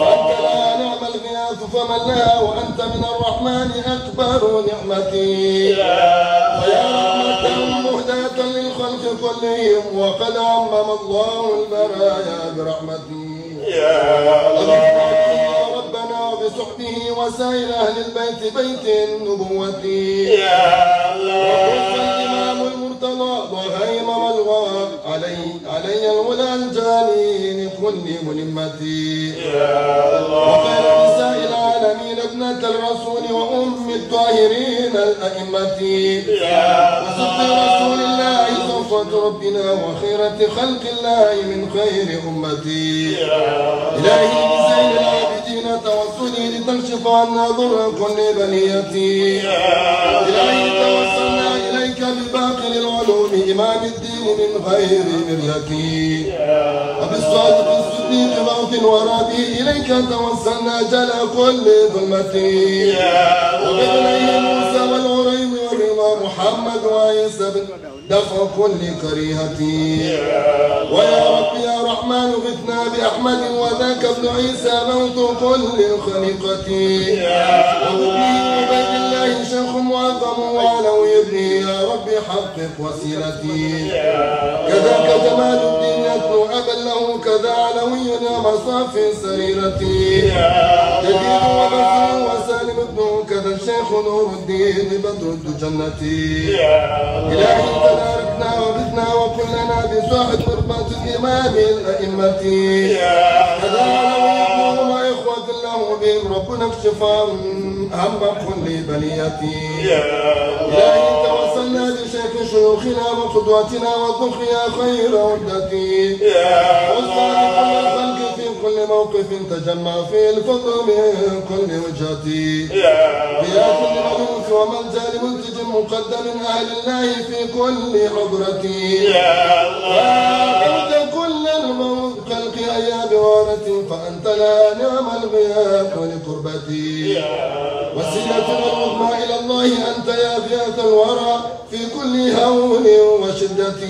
Speaker 9: فأنت لا نعم الغياث فمن لا وأنت من الرحمن أكبر نعمتي. ويا رحمة مهداة للخلق كلهم وقد عمم الله البرايا برحمته يا ربنا وبصحبه وسائر أهل البيت بيت النبوة. يا الله. الإمام المرتضى وهيمم الغاب علي علي الولى الجاني لكل ملمتي. يا الله. وخير نساء العالمين ابنة الرسول وأم الطاهرين الأئمة. يا وصدق رسول الله صفوة ربنا وخيرة خلق الله من خير أمتي. إلهي بزين العابدين توسلي لتكشف عنا ضر كل بليتي إلهي توسلنا إليك بباقي العلوم إمام الدين من غير مريتي. وبالصادق الصديق موت ورابي إليك توسلنا جل كل ظلمتي. وبابني موسى محمد وعيسى بن دفع كل كريهتي. ويا رب يا رحمن غثنا بأحمد وذاك ابن عيسى موت كل خليقة وابني عبيد الله شيخ معظم وعلوي ابني. يا رب حقق وسيلتي. كذاك جمال يتلو أبا له كذا علوي يا مصاف سريرتي. جديد وبصير وسالم ابنه كذا الشيخ نور الدين بدر جنتي. إلهي تباركنا وبثنا وكلنا بصاحب قربة الإمام الأئمة. كذا له بهم ربنا اكشف هم كل بليتي إلهي توسلنا بشيخ شيوخنا وقدوتنا والذخر يا خير ودتي والصالح الخلق في كل موقف تجمع فيه الفضل من كل وجهتي. يا كل ملوك وملجا لمنتج مقدم أهل الله في كل حضرتي يا الله. هيا بغارة فأنت لا نعم الغياب ولقربتي وسيلتنا العظمى إلى الله أنت يا غياث الورى في كل هول وشدة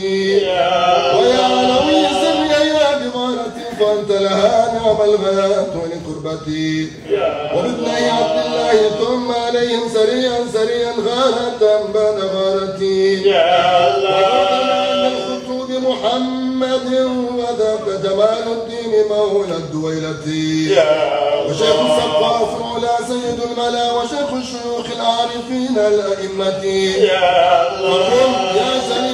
Speaker 9: ويا علوي سر هيا بغارة فأنت لها نعم الغياب ولقربتي وبابني عبد الله ثم عليهم سريعا سريعا غارة بعد غارتي وبعد الخطوب جمال الدين مولى الدويلة وشيخ السقاف العلا سيد الملا وشيخ الشيوخ العارفين الأئمة. يا سليف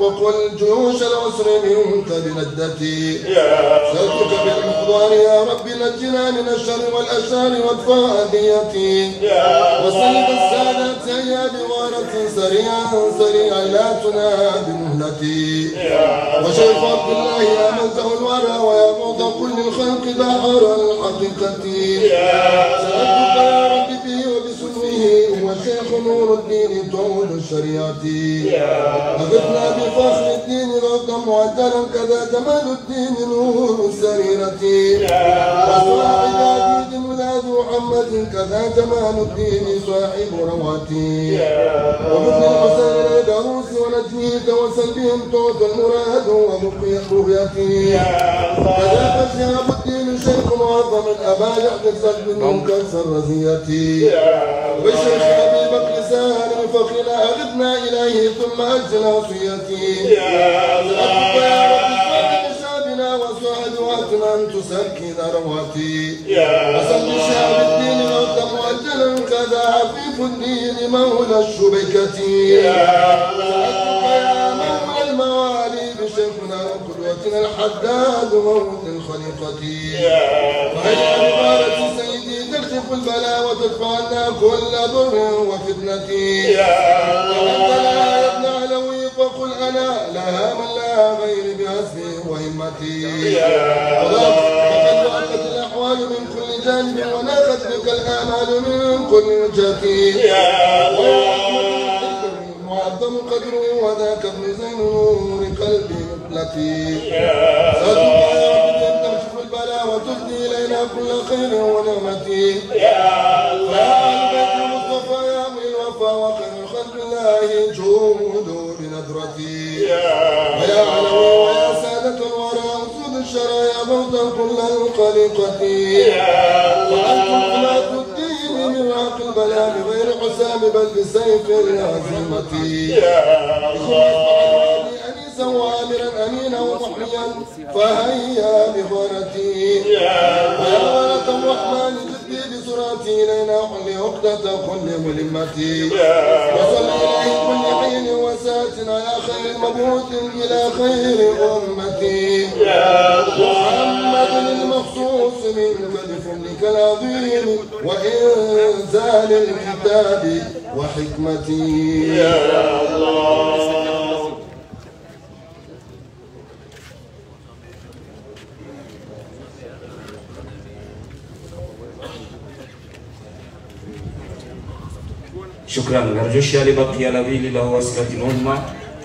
Speaker 9: وقل جيوش العسر منك بندتي. سألتك بالمقدار يا رب نجنا من الشر والأشرار وادفع أذيتي وسلم السادة يا بغارة سريعا سريعا لا تنادي مهلتي. وشيخ عبد الله يا ملجأ الورى ويا موضع كل الخلق بحر الحقيقة. سألتك يا وبسمه هو شيخ نور الدين طول الشريعة. أغثنا بفخر الدين غوثا معدلا كذا جمال الدين نور السريرة. وصاحب عبيد ميلاد محمد كذا جمال الدين صاحب رواتي. ومن الحسين الدروس ونجمه توسل بهم تعطى المراد ومبقي رؤيتي. كذا شهاب الدين شيخ معظم الابا يحدث صلب من كسر رزيتي والشيخ ابي بكر سالم فخرنا اغثنا إليه ثم أجل وصيتي أتوب يا رب شعبنا وسعد واتنا أن تسكن رواتي وصل شعب الدين موتا مؤجلا كذا عفيف الدين مولى الشبكة. سألتك يا مولى الموالي بشيخنا وقدوتنا الحداد موت الخليقة وهيا ببارة سيدي تكشف البلاء وتدفع عنا كل ضر وفتنة وأنت لا يا ابن علوي فقل أنا لها من لا غير بحسبي وهمتي. وقت الأحوال من كل جانب وناخت بك الآمال من كل وجهة معظم قدره وذاك ابن زين نور قلبي مقلتي سألتك إلينا كل خير ونعمتي يا الله. بيت المصطفى يا من الوفا وخير خلق الله جود بنظرتي ويا علوي ويا سادة الورى أسود الشرايا موتا كل الخليقة. وأنتم قناة الدين من عق البلاء بغير حسام بل بسيف العزيمة. أنيسا وآمرا أمينا ومحميا فهيا بغرتي ويا غرة الرحمن جدي بسرعتي إلينا حل عقدة كل ملمتي. وصل إليه كل حين وساة على خير مبعوث إلى خير أمتي. محمد المخصوص من بفضلك العظيم وإنزال الكتاب وحكمتي. يا الله.
Speaker 5: شكرا. نرجو اللي بقي لبيل له وصلة الأمة.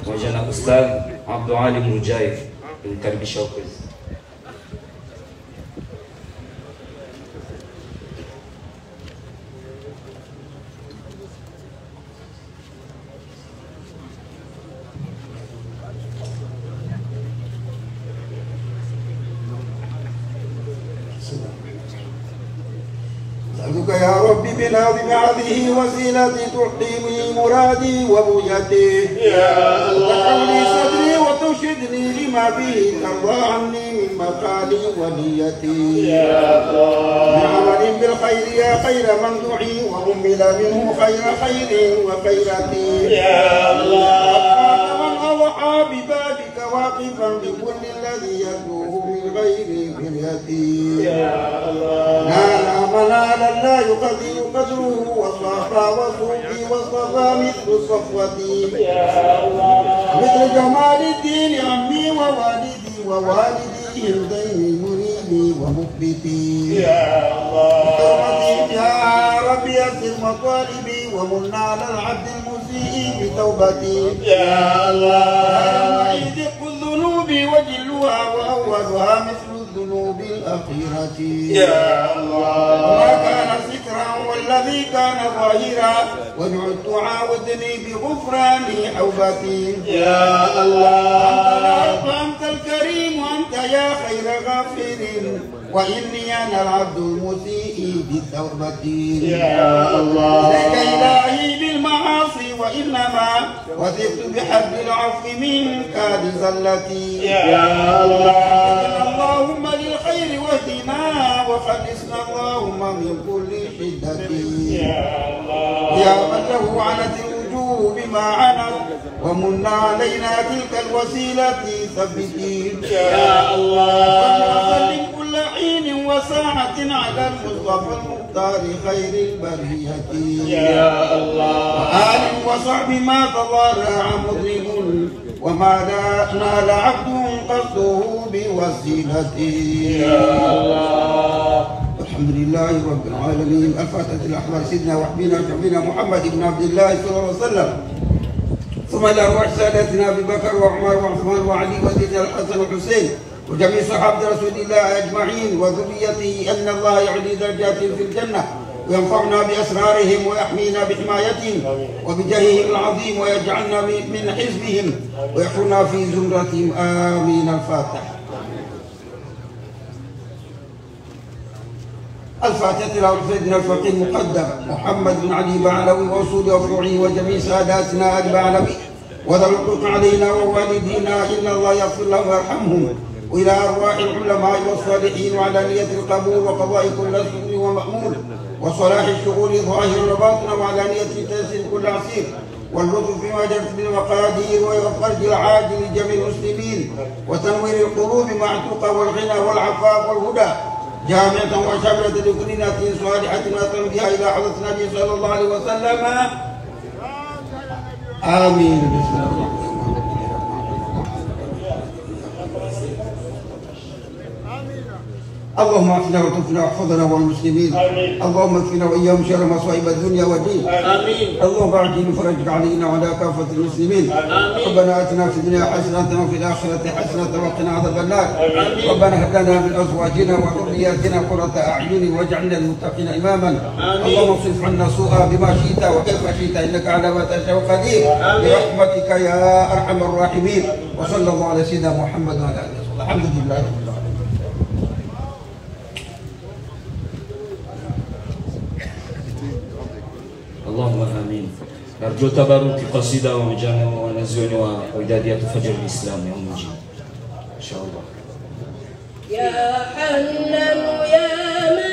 Speaker 5: وجنا أستاذ عبد العالي مجايد من كرب شوكز
Speaker 10: أسألك يا رب بناظم هذه وسيلتي تعطيني مرادي وبوجتي يا الله. تحولي صدري وترشدني لما به ترضى عني من مقالي ونيتي. يا الله. بعمل بالخير يا خير من دعي وأمل منه خير خير وخيرتي. يا الله. من أضحى ببابك واقفا بكل الذي يدعوه من غير يا الله. نال منالا لا يقدر قدره وصفى وصوفي وصفى مثل صفوتي. يا الله. مثل جمال الدين عمي ووالدي ووالدي هردين مريدي ومثبتي يا الله. يا ربي يسر مطالبي ومن على العبد المسيء بتوبتي. يا الله. يا معيد الذنوب وأولها مثل الذنوب الأخيرة.
Speaker 9: يا الله.
Speaker 10: ما كان سترا والذي كان ظاهرا واجعل تعاودني بغفران حوبتي
Speaker 9: يا الله.
Speaker 10: فأنت الكريم وأنت يا خير غافر وإني أنا العبد المسيء بالتوبة.
Speaker 9: يا الله.
Speaker 10: إليك إلهي بالمعاصي وإنما وثقت بحبل العفو منك بزلتي.
Speaker 9: يا الله.
Speaker 10: اللهم للخير واهدنا وخلصنا اللهم من كل شدة. يا من له عنت الوجوه بما عنت ومن علينا تلك الوسيلة. ثبتي
Speaker 9: يا الله.
Speaker 10: حين وساعة على المصطفى المختار خير البرية.
Speaker 9: يا الله.
Speaker 10: آل وصحب ما تضرع مذنب وما نال عبد قصده بوسيلته
Speaker 9: يا الله.
Speaker 10: الحمد لله رب العالمين. الفاتحة الأحمر سيدنا وحبينا وشعبنا محمد بن عبد الله صلى الله عليه وسلم. ثم إلى أرواح سادتنا أبي بكر وعمر وعثمان وعلي وسيدنا الحسن والحسين وجميع صحابة رسول الله أجمعين وذريته أن الله يعلي درجاتهم في الجنة وينفعنا بأسرارهم ويحمينا بحمايتهم وبجاههم العظيم ويجعلنا من حزبهم ويحفرنا في زمرتهم. آمين. الفاتحة الفاتحة له سيدنا الفقيه المقدم محمد بن علي بعلوي وأصول وفروعه وجميع ساداتنا بعلوي وذوي الحقوق علينا ووالدينا إن الله يغفر لهم ويرحمهم. وإلى أرواح العلماء والصالحين وعلى نية القبول وقضاء كل سؤل ومأمول وصلاح الشغول ظاهرا وباطنا وعلى نية تيسير كل عسير واللطف فيما جرت بالمقادير والفرج العاجل لجميع المسلمين وتنوير القلوب مع التقى والغنى والعفاف والهدى جامعة وشاملة لكل ناس صالحة ناصر بها إلى حضرة النبي صلى الله عليه وسلم. آمين. بسم الله اللهم اغفرنا وتوفنا واحفظنا والمسلمين. اللهم اكفنا وإياهم شر مصائب الدنيا والدين.
Speaker 11: آمين.
Speaker 10: اللهم اعجل فرجك علينا وعلى كافة المسلمين. ربنا آتنا في الدنيا حسنة وفي الآخرة حسنة وقنا عذاب النار. ربنا هب لنا من أزواجنا وذرياتنا قرة أعين واجعلنا للمتقين إماما. اللهم اصرف عنا سوء بما شئت وكيف شئت إنك على ما تشاء قدير. برحمتك يا أرحم الراحمين. وصلى الله على سيدنا محمد وعلى آله وصحبه. الحمد لله رب العالمين.
Speaker 5: اللهم امين نرجو تبارك قصيده ومجانا ونزول وإعدادية فجر الاسلام يوم الجمعه ان شاء الله
Speaker 2: يا حنان يا منان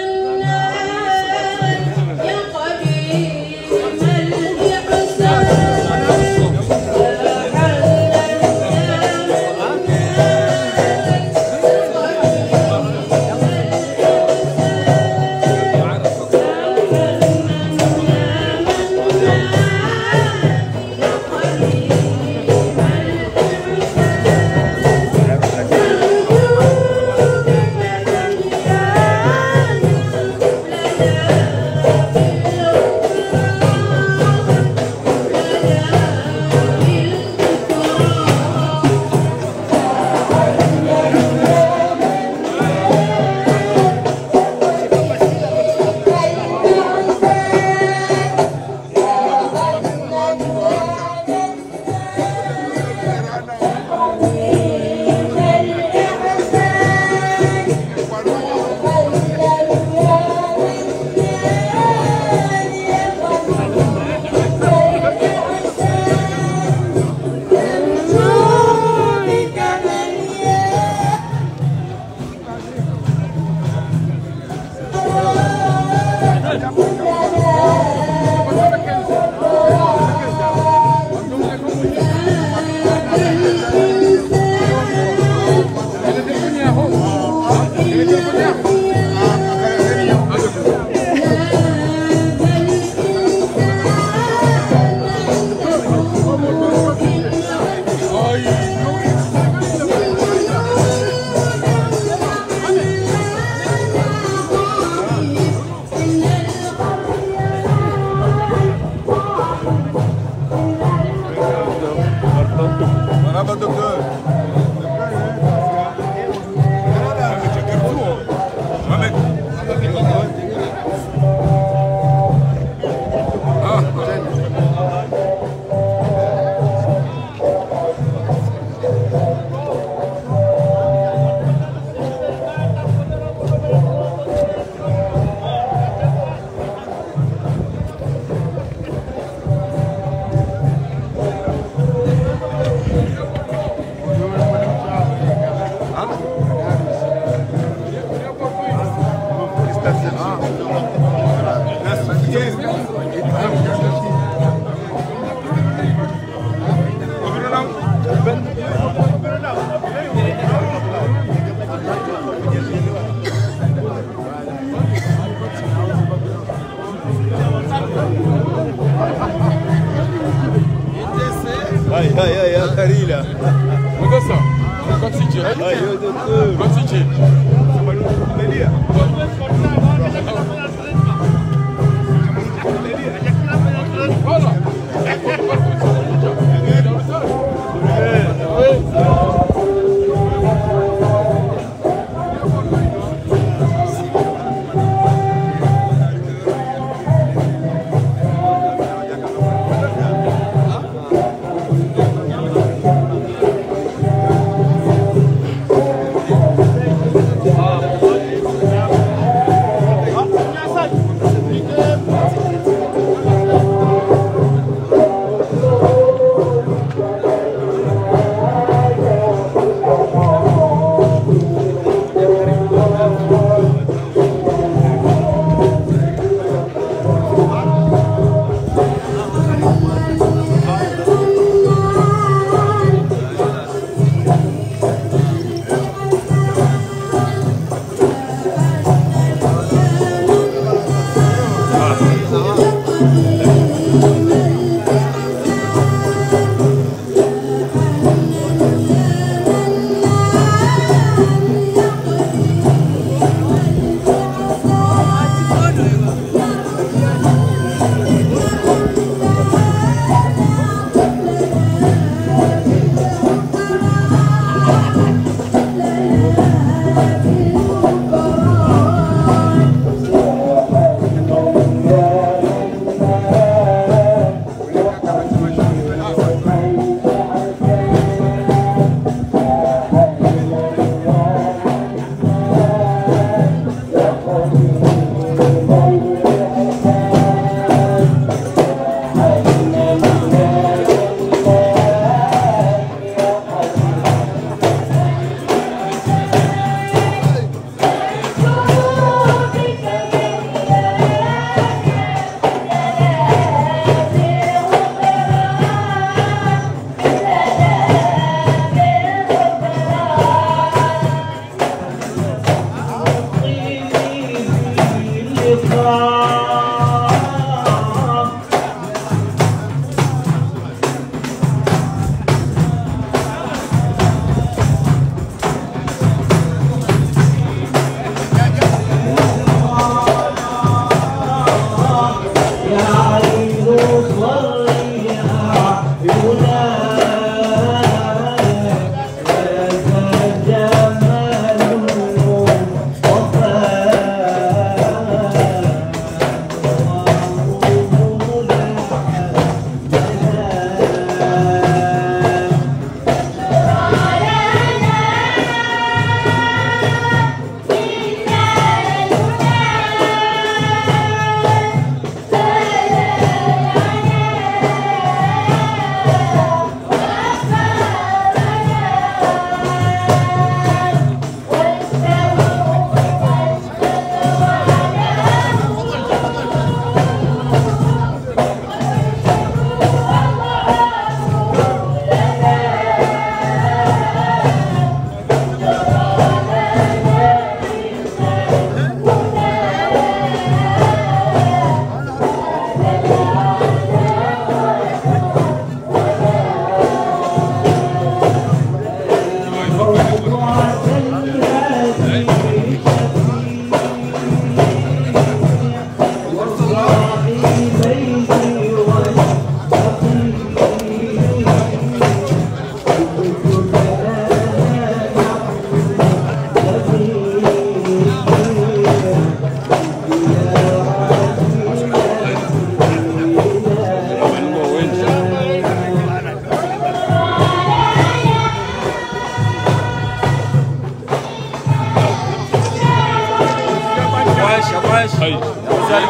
Speaker 4: fresh. Hey. Vous
Speaker 5: allez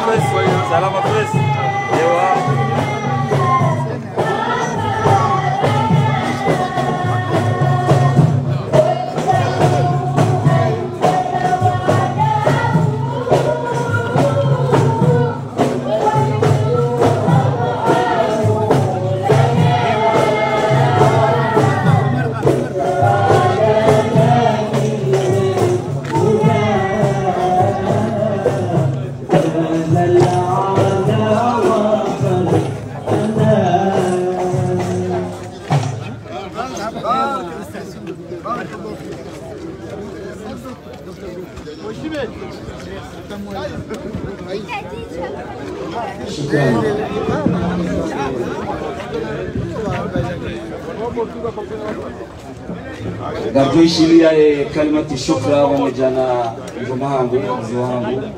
Speaker 5: كلمة الشكر ومجانا جمعان جمعان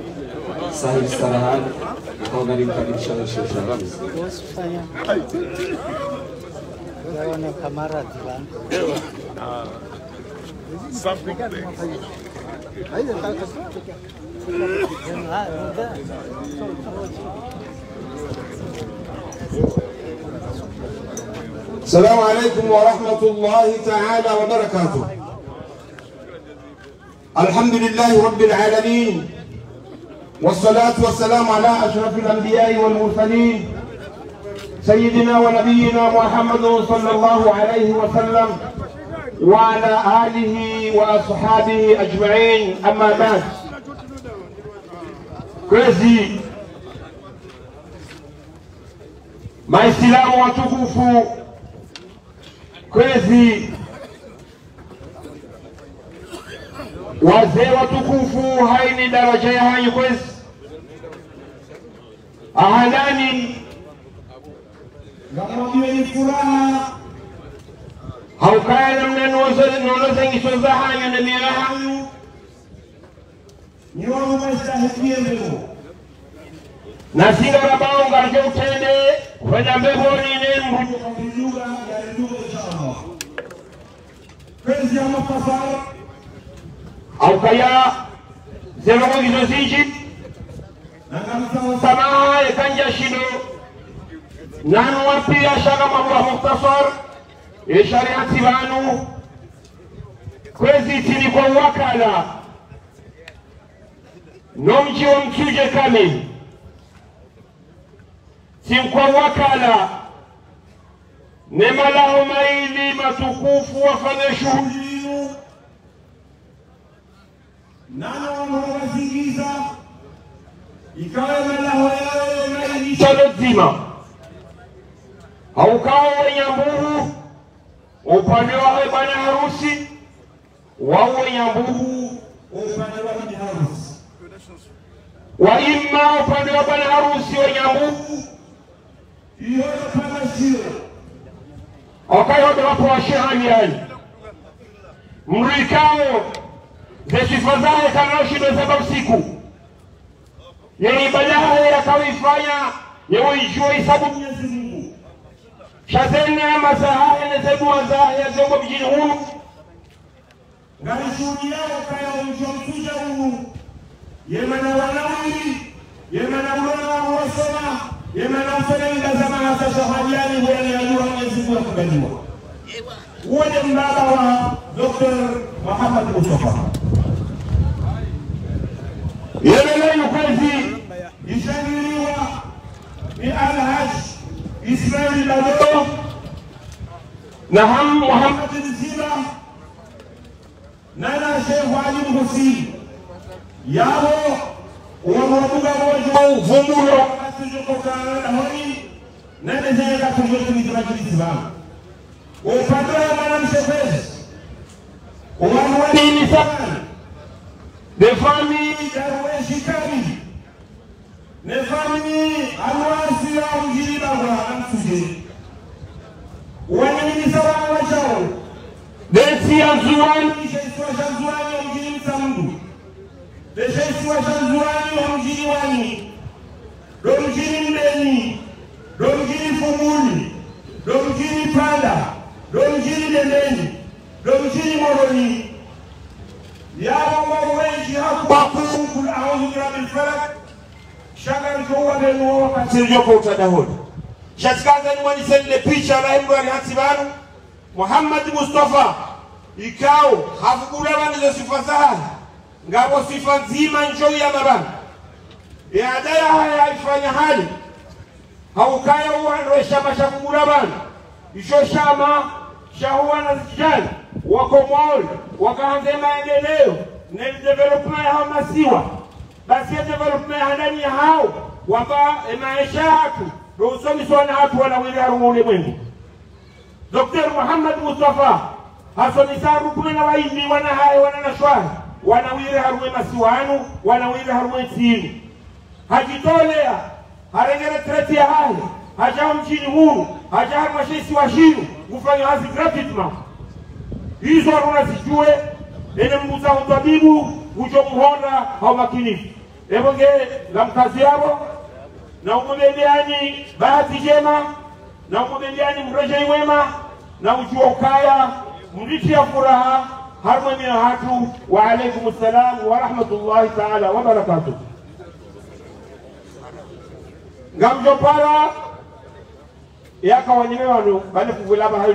Speaker 5: سهل سرحان قولنا لك إن شاء الله شكرا شكرا شكرا
Speaker 1: السلام عليكم ورحمة الله تعالى وبركاته الحمد لله رب العالمين. والصلاة والسلام على أشرف الأنبياء والمرسلين. سيدنا ونبينا محمد صلى الله عليه وسلم وعلى آله وأصحابه أجمعين. أما بعد. Kwezi. Maislamu watukufu. Kwezi. Wazee watukufu haini daraja ya hayi kwezi. Ahalani ngamwambieni furaha. Haukaya namna nonozengiso za hanyu na mira hanyu niwangu maistahikiyembeho nasinga babao ngarje utende kufanya mbehonine mruju kabiluga yaliluga inshallah penzi ya mafasara au kaya zerogogizo zinji samaha ekanja shido nanu wapi shaka mabula muhtasar eshariati banu kwezi tini kwa wakala. Nomji wa mchuje kamili sinkwa wakala. Nema lao maili matukufu wafanye shughuli nana wanawazingiza ikawa malaho yao maili chalo zima haukawa wenyambuhu upande wawe bwana harusi wao wenyambuhu upande wa bibi harusi wa imma upande wa bwana harusi iyo mrikao zahe kanaoshindo zaba usiku yenye ibada haye yakawifanya yeweijua isabu mwenyezi mungu shazenema zahahe nezedua zahe yazongo mjini hunu ngaishuhudiao kaya umjomtuja hunu yemana wanawili yemana ulona wasoma yemana mfenenda zama hasa shahadiani huene yajua mwenyezi mungu yakubaliwa uwe mbaba wa Dr. Muhammad Mustafa yeleleyo kwezi ishangiliwa ni Alhaj Ismail Bado na ham Muhammad Nziba nana Sheikh Ali Hussein yabo uwamubuga mojo uvumulo atujokokana honi nane zega tujotumizimajilisi bana upande wawali nisani des familles yawezekani ne famille alwasi yaujilibagwa amsuje wananimisabana wachao desi yazuwani jesuwa jazuwani yaujilisa mndu domicili moɗoni yawo ngogo wayi hakkubakkul audu birabil falak shagal to waɗen o wakkati sen jokkowtaɗa hoode jaskagan woni sende piccala hemɗoari haksibanu mouhammad moustapha i kaw hafguɗamaniso sifa sahan ngabo sifa ziman jowyama ban e adaya haya ifanya hali. Haukaya uwandoe chama cha wako wakaanze maendeleo. Na development ya masiwa basi ya development ya ndani ya hao waka maisha hatu ndo usomiswa na wili wanawili harumu ulimwengu. Dr. Muhammad Mustafa hasomisa rukune na waindi wana hai wana na shwari wanawili harumu masiwanu wanawili harumu nsini hajitolea harengere treti ya hai hajao mchini huru hajao mashesi wa shinu kufanya hazi gratuitement hizo unazijue ene mbuza utabibu ujo muhona au makinifu ebonge la mkazi yabo. Na umubembeani bahati jema na umubembeani mreje iwema. Na ujua ukaya mrichi ya furaha. Harmwe mina hatu. Wa alaikum salam wa rahmatullahi taala wa barakatuh. Ngamjo para yakawanyime wano bane kuvulaba hayo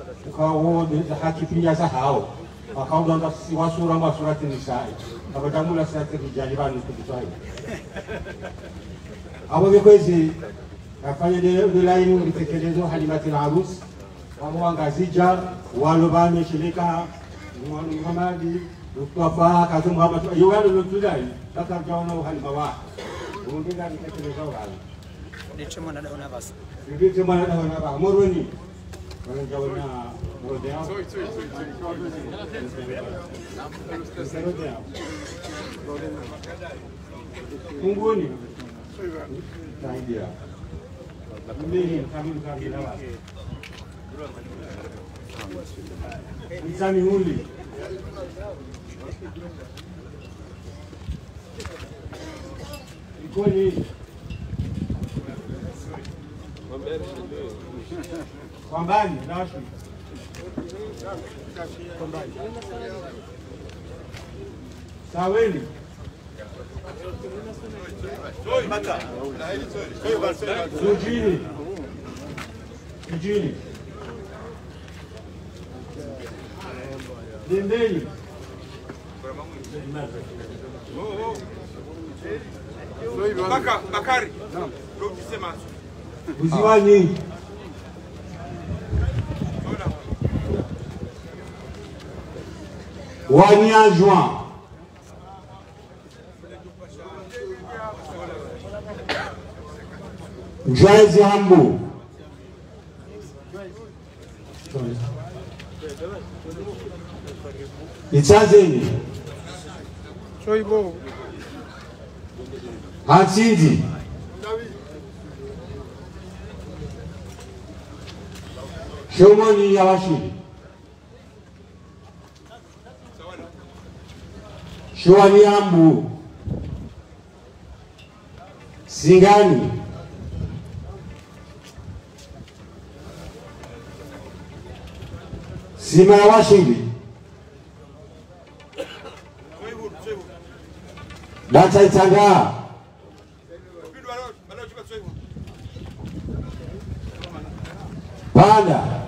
Speaker 12: ukawo da haki pia za hao. Akaunda nda wasura ngwa surati nisai abatamula sati rijali banu kutwai abo bikwezi afanye de laini ulitekelezwa halimati la wamo wangazija walo bane shirika mwanu Muhammadi Mustafa kazi Muhammad yeye ndio tudai sasa mtaona halima wa ungeza nitekelezwa wale.
Speaker 13: Ndicho mwana daona basi.
Speaker 12: Ndicho mwana daona ba morweni. Rodel. Kunguni. Taidia. Mimi kami kami dawa. Insani huli. Ikoni. Mamber shidi. Combine, Josh. Combine. Saweli. Zudini.
Speaker 4: Zudini. Dendeli. Bakari. Uziwa nyingi.
Speaker 12: Wani adjoint. Joyce Hambo. Ichazeni.
Speaker 4: Choibo.
Speaker 12: Atidi. Kiomani Yawashiri, Shuwaniambu, Singani, Sima Yawashiri, Data Itangaa Panda.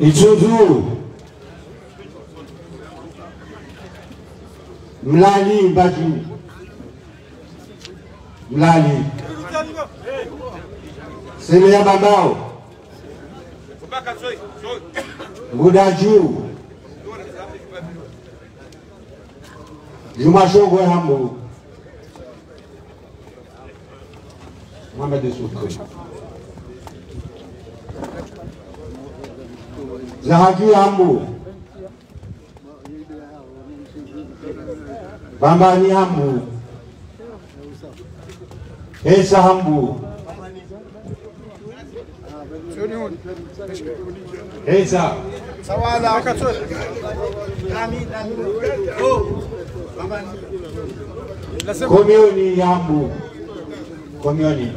Speaker 12: Ichodu Mlali Baju Mlali Semeya Babao Gudaju Juma Shogwe Hambo Mohamed Issoufou Zahaki ambu. Bambani hambu Hesa hambu Hesa. Sawala akatol Komioni hambu Komioni.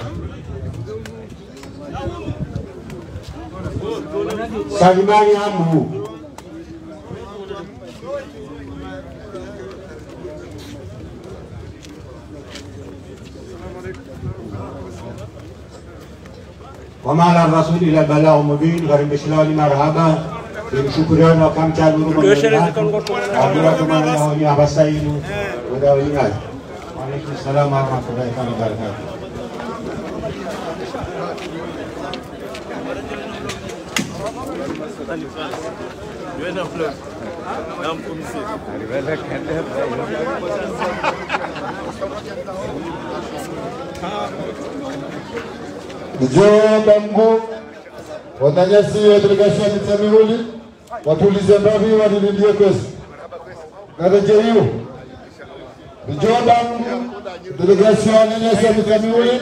Speaker 12: Salimani hambu وما على الرسول الا البلاغ المبين غير بشلال مرحبا بشكران وكم تعلمون من عبدالله من الله يا بسين وداوينات وعليكم السلام ورحمه الله وبركاته
Speaker 14: Mjomba mkuu watanyasi wa delegasyon ya Mitamihuli watulize mbavi walilindie kwesi gareje hiyo mjomba mkuu delegasyon ya Mitamihuli